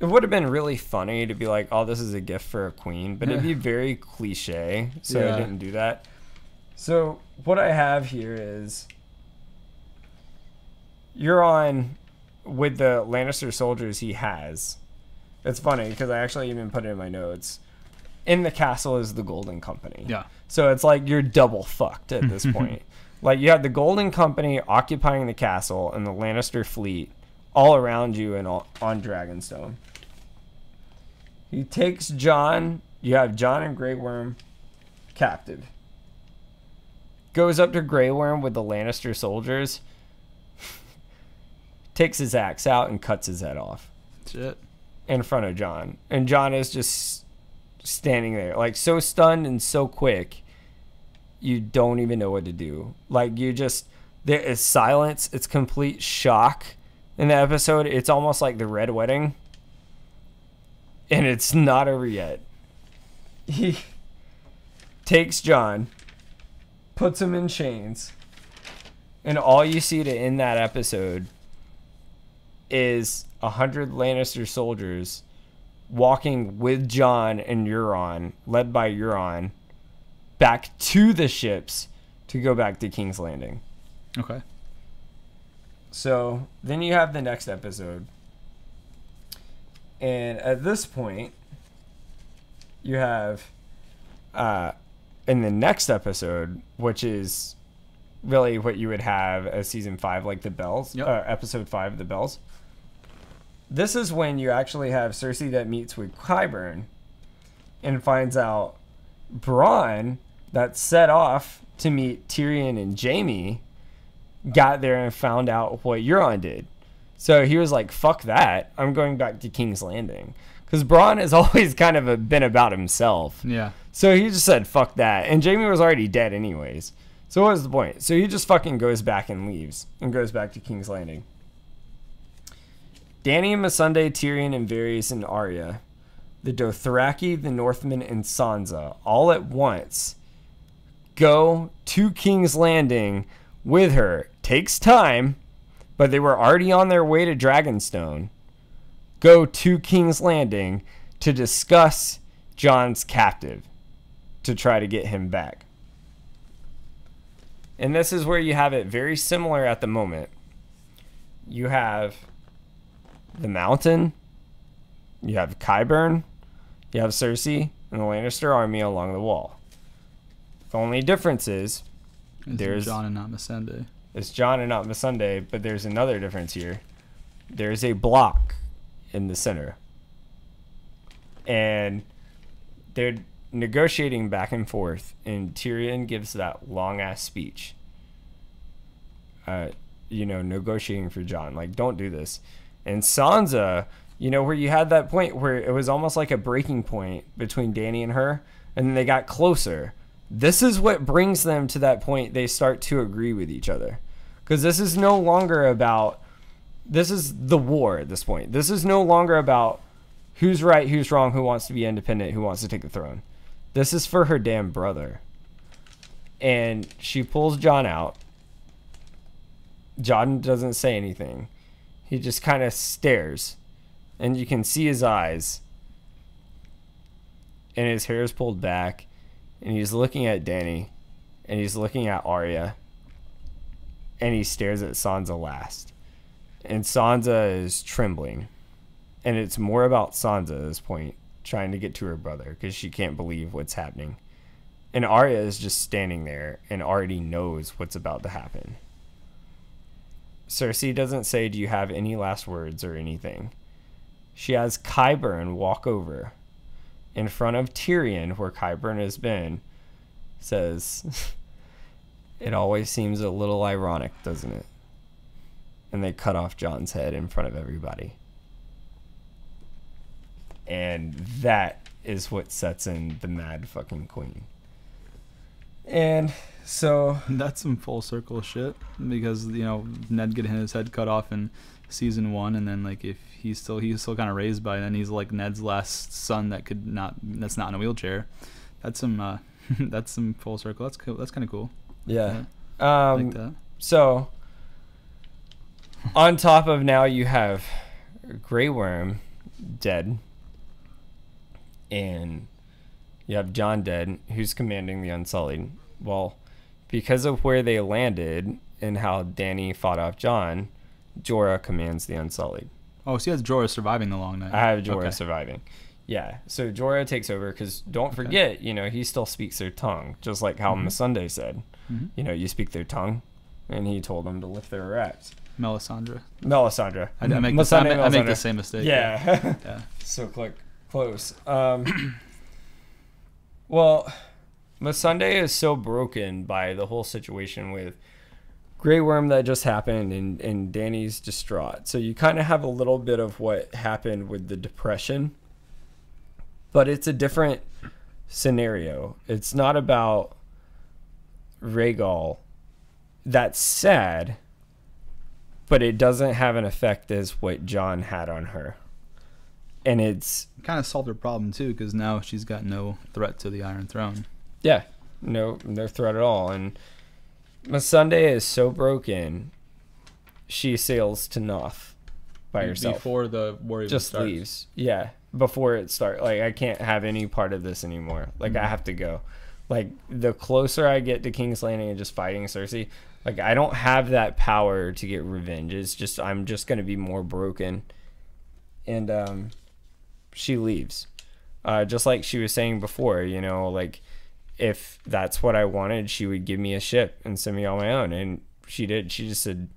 It would have been really funny to be like, "Oh, this is a gift for a queen," but it'd be very cliche, so Yeah. I didn't do that. So what I have here is Euron with the Lannister soldiers he has. It's funny because I actually even put it in my notes. In the castle is the Golden Company. Yeah. So it's like you're double fucked at this point. Like you have the Golden Company occupying the castle and the Lannister fleet all around you and all, on Dragonstone. He takes Jon. You have Jon and Grey Worm captive. Goes up to Grey Worm with the Lannister soldiers. takes his axe out and cuts his head off Shit. In front of Jon. And Jon is just standing there, like so stunned and so quick, you don't even know what to do. Like you just there is silence. It's complete shock in the episode. It's almost like the Red Wedding, and it's not over yet. He takes Jon, puts him in chains, and all you see to end that episode is a hundred Lannister soldiers walking with Jon and Euron, led by Euron, back to the ships to go back to King's Landing. Okay. So then you have the next episode. And at this point, you have uh, in the next episode, which is really what you would have as season five, like the bells, Yep. uh, episode five, of the bells. This is when you actually have Cersei that meets with Qyburn and finds out Bronn that set off to meet Tyrion and Jaime got there and found out what Euron did. So he was like, "Fuck that! I'm going back to King's Landing." Because Bronn has always kind of a, been about himself. Yeah. So he just said, "Fuck that," and Jaime was already dead anyways. So what was the point? So he just fucking goes back and leaves and goes back to King's Landing. Dany and Missandei, Tyrion and Varys and Arya, the Dothraki, the Northmen, and Sansa all at once go to King's Landing with her. Takes time, but they were already on their way to Dragonstone. Go to King's Landing to discuss Jon's captive to try to get him back. And this is where you have it very similar at the moment. You have the mountain, you have Qyburn, you have Cersei and the Lannister army along the wall. The only difference is Is There's- Jon and not Missandei. it's Jon and not Missandei, but there's another difference here. There's a block in the center. And they're negotiating back and forth, and Tyrion gives that long ass speech. Uh, you know, negotiating for Jon. Like, don't do this. And Sansa, you know, where you had that point where it was almost like a breaking point between Dany and her. and they got closer. This is what brings them to that point they start to agree with each other. Because this is no longer about this is the war at this point. This is no longer about who's right, who's wrong, who wants to be independent, who wants to take the throne. This is for her damn brother. And she pulls Jon out. Jon doesn't say anything. He just kind of stares. And you can see his eyes. And his hair is pulled back. And he's looking at Dany, And he's looking at Arya. And he stares at Sansa last. And Sansa is trembling. And it's more about Sansa at this point, trying to get to her brother because she can't believe what's happening. And Arya is just standing there and already knows what's about to happen. Cersei doesn't say, Do you have any last words or anything? She has Qyburn walk over in front of Tyrion, where Qyburn has been, says, It always seems a little ironic, doesn't it? And they cut off Jon's head in front of everybody. And that is what sets in the mad fucking queen. And so That's some full circle shit because you know Ned getting his head cut off in season one, and then like if he's still he's still kind of raised by then he's like Ned's last son that could not that's not in a wheelchair. That's some uh, that's some full circle. That's cool. That's kind of cool. yeah. I Um like that. So, on top of now, you have Grey Worm dead, and you have Jon dead, who's commanding the Unsullied. Well, because of where they landed and how Dany fought off Jon, Jorah commands the Unsullied. Oh, so he has Jorah surviving the long night. I have Jorah Okay. surviving. Yeah, so Jorah takes over because don't forget, you know, he still speaks their tongue, just like how Mhm. Missandei said. Mhm. You know, you speak their tongue, and he told them to lift their raps. Melisandre. Melisandre. I, I make, the, I, make, I make the same mistake. Yeah. Yeah. so click close. Um, well, Missandei is so broken by the whole situation with Grey Worm that just happened, and and Dany's distraught. So you kind of have a little bit of what happened with the depression, but it's a different scenario. It's not about Rhaegal. That's sad, but it doesn't have an effect as what Jon had on her. And it's Kind of solved her problem too because now she's got no threat to the Iron Throne. Yeah, no no threat at all. And Missandei is so broken, she sails to Naath by herself. before the war even Just starts. leaves. Yeah, before it starts. Like I can't have any part of this anymore. Like I Mhm. have to go. Like the closer I get to King's Landing and just fighting Cersei, like I don't have that power to get revenge. It's just I'm just gonna be more broken. And um, she leaves. Uh, just like she was saying before, you know, like if that's what I wanted, she would give me a ship and send me on my own. And she did. She just said,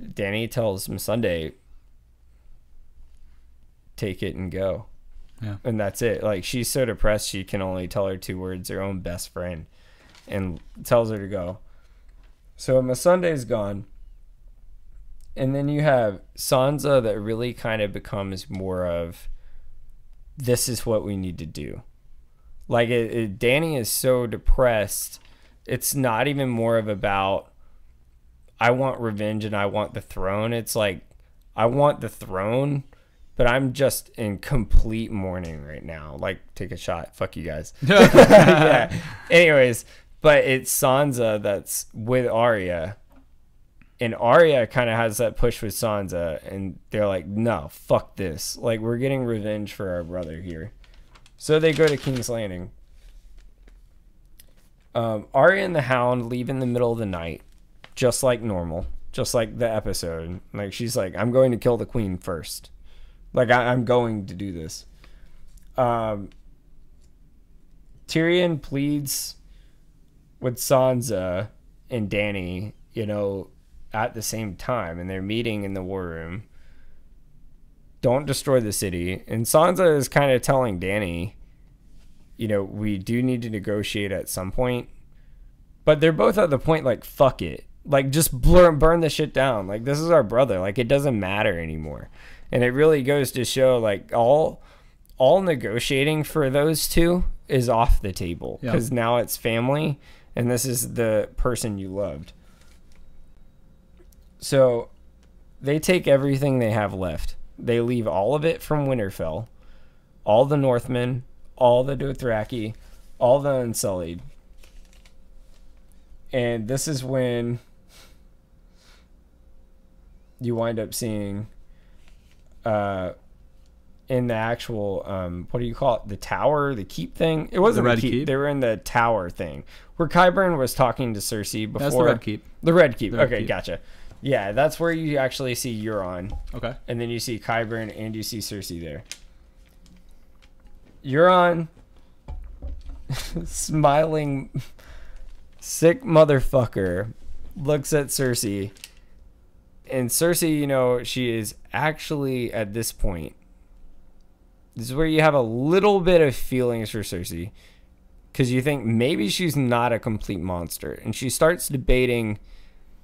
Dany tells Missandei, take it and go. Yeah. And that's it. Like she's so depressed she can only tell her two words, her own best friend, and tells her to go. So Missandei's gone. And then you have Sansa that really kind of becomes more of this is what we need to do. Like it, it, Dany is so depressed. It's not even more of about I want revenge and I want the throne. It's like I want the throne, but I'm just in complete mourning right now. Like take a shot. Fuck you guys. yeah. Anyways, but it's Sansa that's with Arya. And Arya kind of has that push with Sansa, and they're like, no, fuck this. Like, we're getting revenge for our brother here. So they go to King's Landing. Um, Arya and the Hound leave in the middle of the night, just like normal, just like the episode. Like, she's like, I'm going to kill the queen first. Like, I- I'm going to do this. Um, Tyrion pleads with Sansa and Dany, you know, at the same time, and they're meeting in the war room. Don't destroy the city. And Sansa is kind of telling Dany, you know, we do need to negotiate at some point. But they're both at the point like, fuck it. Like, just blur, burn the shit down. Like, this is our brother. Like, it doesn't matter anymore. And it really goes to show, like, all all negotiating for those two is off the table because now it's family and this is the person you loved. So they take everything they have left. They leave all of it from Winterfell, all the Northmen, all the Dothraki, all the Unsullied. And this is when you wind up seeing uh in the actual um what do you call it the tower the keep thing it wasn't the, Red keep. Keep? they were in the tower thing where Qyburn was talking to Cersei before That's the Red Keep. the red keep The Red okay Keep. gotcha yeah that's where you actually see Euron Okay. and then you see Qyburn and you see Cersei there Euron smiling sick motherfucker looks at Cersei and Cersei, you know, she is actually at this point. This is where you have a little bit of feelings for Cersei because you think maybe she's not a complete monster, and she starts debating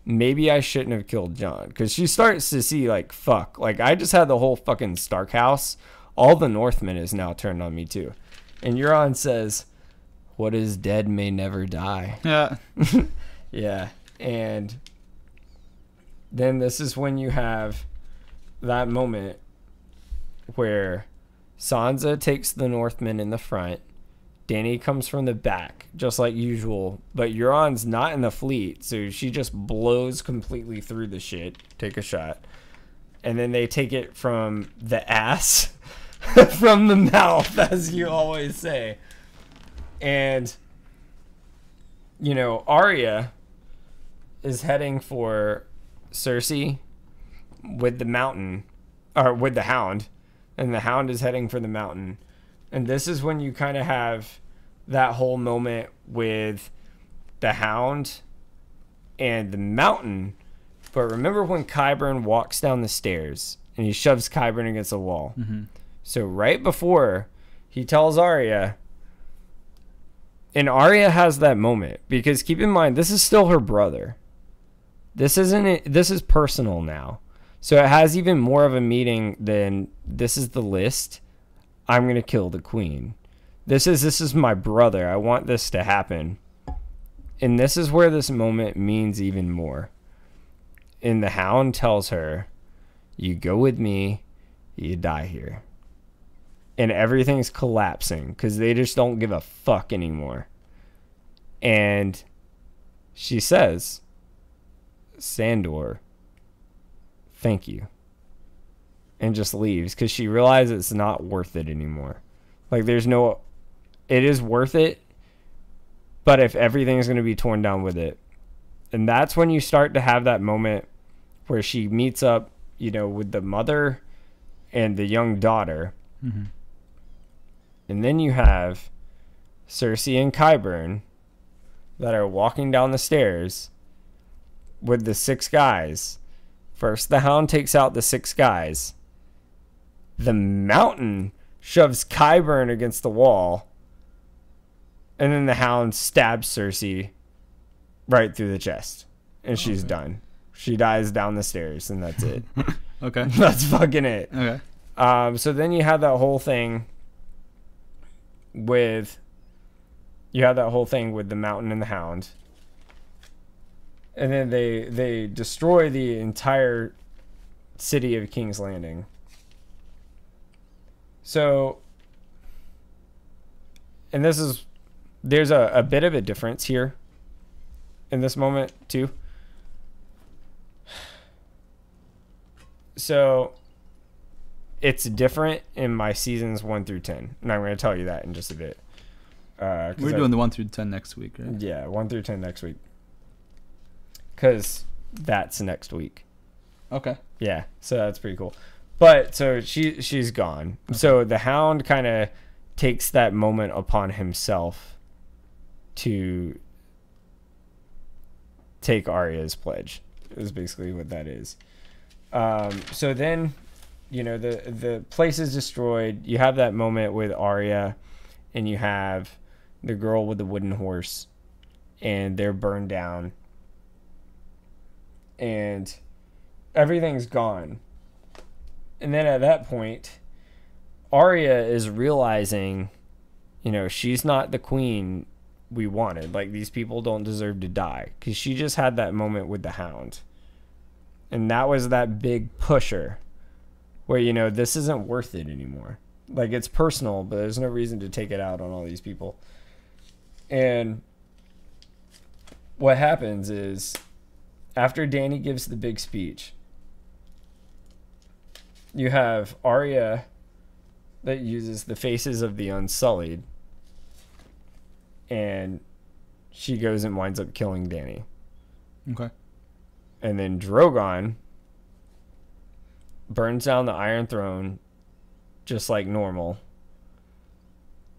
maybe I shouldn't have killed Jon because she starts to see like fuck, like I just had the whole fucking Stark house, all the Northmen is now turned on me too, and Euron says, "What is dead may never die." Yeah. Yeah. And then this is when you have that moment where Sansa takes the Northmen in the front. Dany comes from the back, just like usual. But Euron's not in the fleet, so she just blows completely through the shit. Take a shot. And then they take it from the ass, from the mouth, as you always say. And, you know, Arya is heading for Cersei with the mountain, or with the hound, and the hound is heading for the mountain. And this is when you kind of have that whole moment with the hound and the mountain. But remember when Qyburn walks down the stairs and he shoves Qyburn against the wall? Mm-hmm. So right before he tells Arya, and Arya has that moment because keep in mind this is still her brother. This isn't this is personal now. So it has even more of a meaning than this is the list. I'm going to kill the queen. This is this is my brother. I want this to happen. And this is where this moment means even more. And the hound tells her, "You go with me, you die here." And everything's collapsing cuz they just don't give a fuck anymore. And she says, Sandor, thank you. And just leaves because she realizes it's not worth it anymore. Like, there's no, it is worth it, but if everything's going to be torn down with it. And that's when you start to have that moment where she meets up, you know, with the mother and the young daughter. Mm-hmm. And then you have Cersei and Qyburn that are walking down the stairs with the six guys. First, the hound takes out the six guys. The mountain shoves Qyburn against the wall. And then the hound stabs Cersei right through the chest. And she's done. She dies down the stairs, and that's it. Okay. that's fucking it. Okay. Um, so then you have that whole thing with you have that whole thing with the mountain and the hound. And then they they destroy the entire city of King's Landing. So and this is there's a, a bit of a difference here in this moment too. So it's different in my seasons one through ten, and I'm going to tell you that in just a bit. Uh, We're I- doing the one through ten next week, right? yeah one through ten next week, because that's next week. Okay. Yeah, so that's pretty cool. But so she she's gone. So the hound kind of takes that moment upon himself to take Arya's pledge. Is basically what that is. Um, so then, you know, the the place is destroyed. You have that moment with Arya, and you have the girl with the wooden horse, and they're burned down. And everything's gone. And then at that point, Arya is realizing, you know, she's not the queen we wanted. Like these people don't deserve to die because she just had that moment with the hound, and that was that big pusher, where you know this isn't worth it anymore. Like it's personal, but there's no reason to take it out on all these people. And what happens is after Dany gives the big speech, you have Arya that uses the faces of the unsullied and she goes and winds up killing Dany. Okay. And then Drogon burns down the Iron Throne just like normal.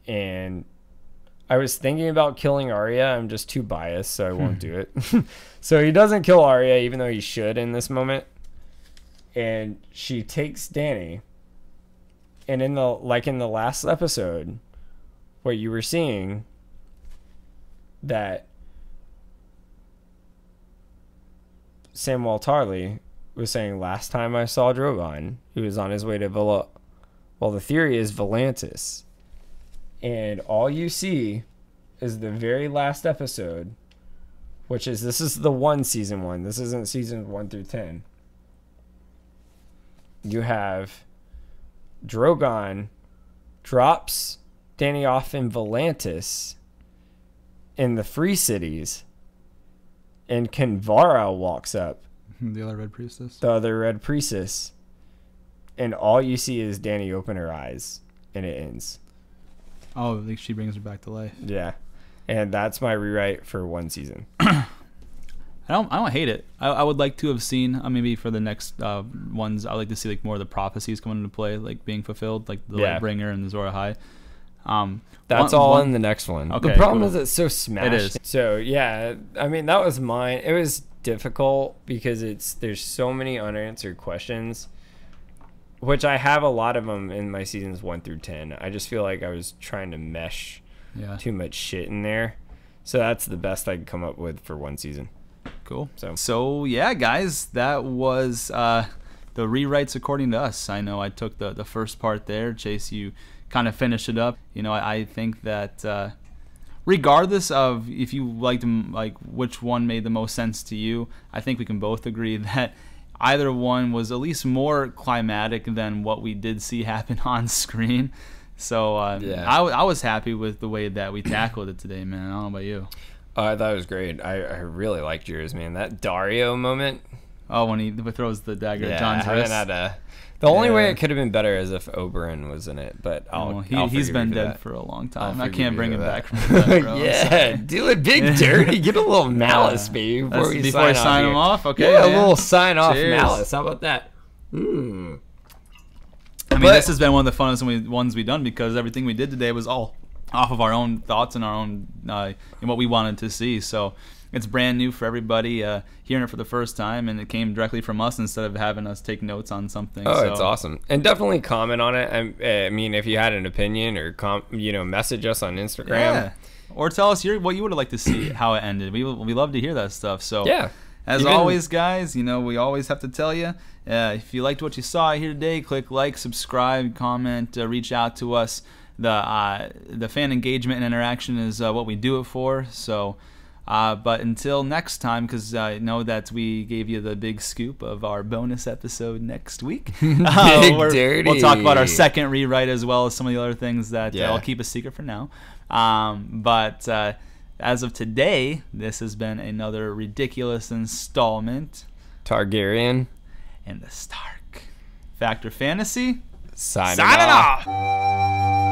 And I was thinking about killing Arya. I'm just too biased, so I won't hmm. do it. so he doesn't kill Arya, even though he should in this moment. And she takes Dany. And in the like in the last episode, what you were seeing that Samwell Tarly was saying last time I saw Drogon, he was on his way to Villa. Well, the theory is Volantis. And all you see is the very last episode, which is this is the one season one. This isn't season one through 10. You have Drogon drops Dany off in Volantis in the free cities, and Kinvara walks up, The other red priestess. the other red priestess, and all you see is Dany open her eyes, and it ends. Oh, like she brings her back to life. Yeah, and that's my rewrite for one season. I don't. I don't hate it. I, I would like to have seen uh, maybe for the next uh, ones. I would like to see like more of the prophecies coming into play, like being fulfilled, like the Yeah. Lightbringer and the Azor Ahai. Um, That's one- all one- in the next one. Okay, the problem cool. is it's so smashed. is. So yeah, I mean that was mine. It was difficult because it's there's so many unanswered questions, which I have a lot of them in my seasons one through ten. I just feel like I was trying to mesh Yeah. too much shit in there, so that's the best I could come up with for one season. Cool. So- so yeah, guys, that was uh, the rewrites according to us. I know I took the the first part there. Chase, you kind of finished it up. You know, I, I think that uh, regardless of if you liked like which one made the most sense to you, I think we can both agree that either one was at least more climatic than what we did see happen on screen. So uh, Yeah. I was happy with the way that we tackled it today, man. I don't know about you. Uh, I thought it was great. I, I really liked yours, man. That Daario moment. Oh, when he throws the dagger at Jon's wrist. had a- the only way it could have been better is if Oberyn was in it, but I'll, Well, he, forgive been for dead that. for a long time. I can't bring him that. back from dead, yeah, do it big dirty. Get a little malice, Yeah. baby, before That's we before sign I sign off him off? Okay, yeah, a little sign off Cheers. malice. How about that? Mm. I mean, But- this has been one of the funnest ones we've done because everything we did today was all off of our own thoughts and our own uh, and what we wanted to see. So it's brand new for everybody uh, hearing it for the first time, and it came directly from us instead of having us take notes on something. Oh, so. it's awesome, and definitely comment on it. I, I mean, if you had an opinion or com- you know, message us on Instagram. Yeah. Or tell us your, what you would have liked to see how it ended. We we love to hear that stuff. So Yeah. As Even- always, guys, you know we always have to tell you uh, if you liked what you saw here today, click like, subscribe, comment, uh, reach out to us. The uh, the fan engagement and interaction is uh, what we do it for. So, uh, but until next time, because I know that we gave you the big scoop of our bonus episode next week. Uh, We'll talk about our second rewrite as well as some of the other things that uh, Yeah. I'll keep a secret for now. Um, but uh, as of today, this has been another ridiculous installment Targaryen and the Stark Factor Fantasy. signing, Signing off. off.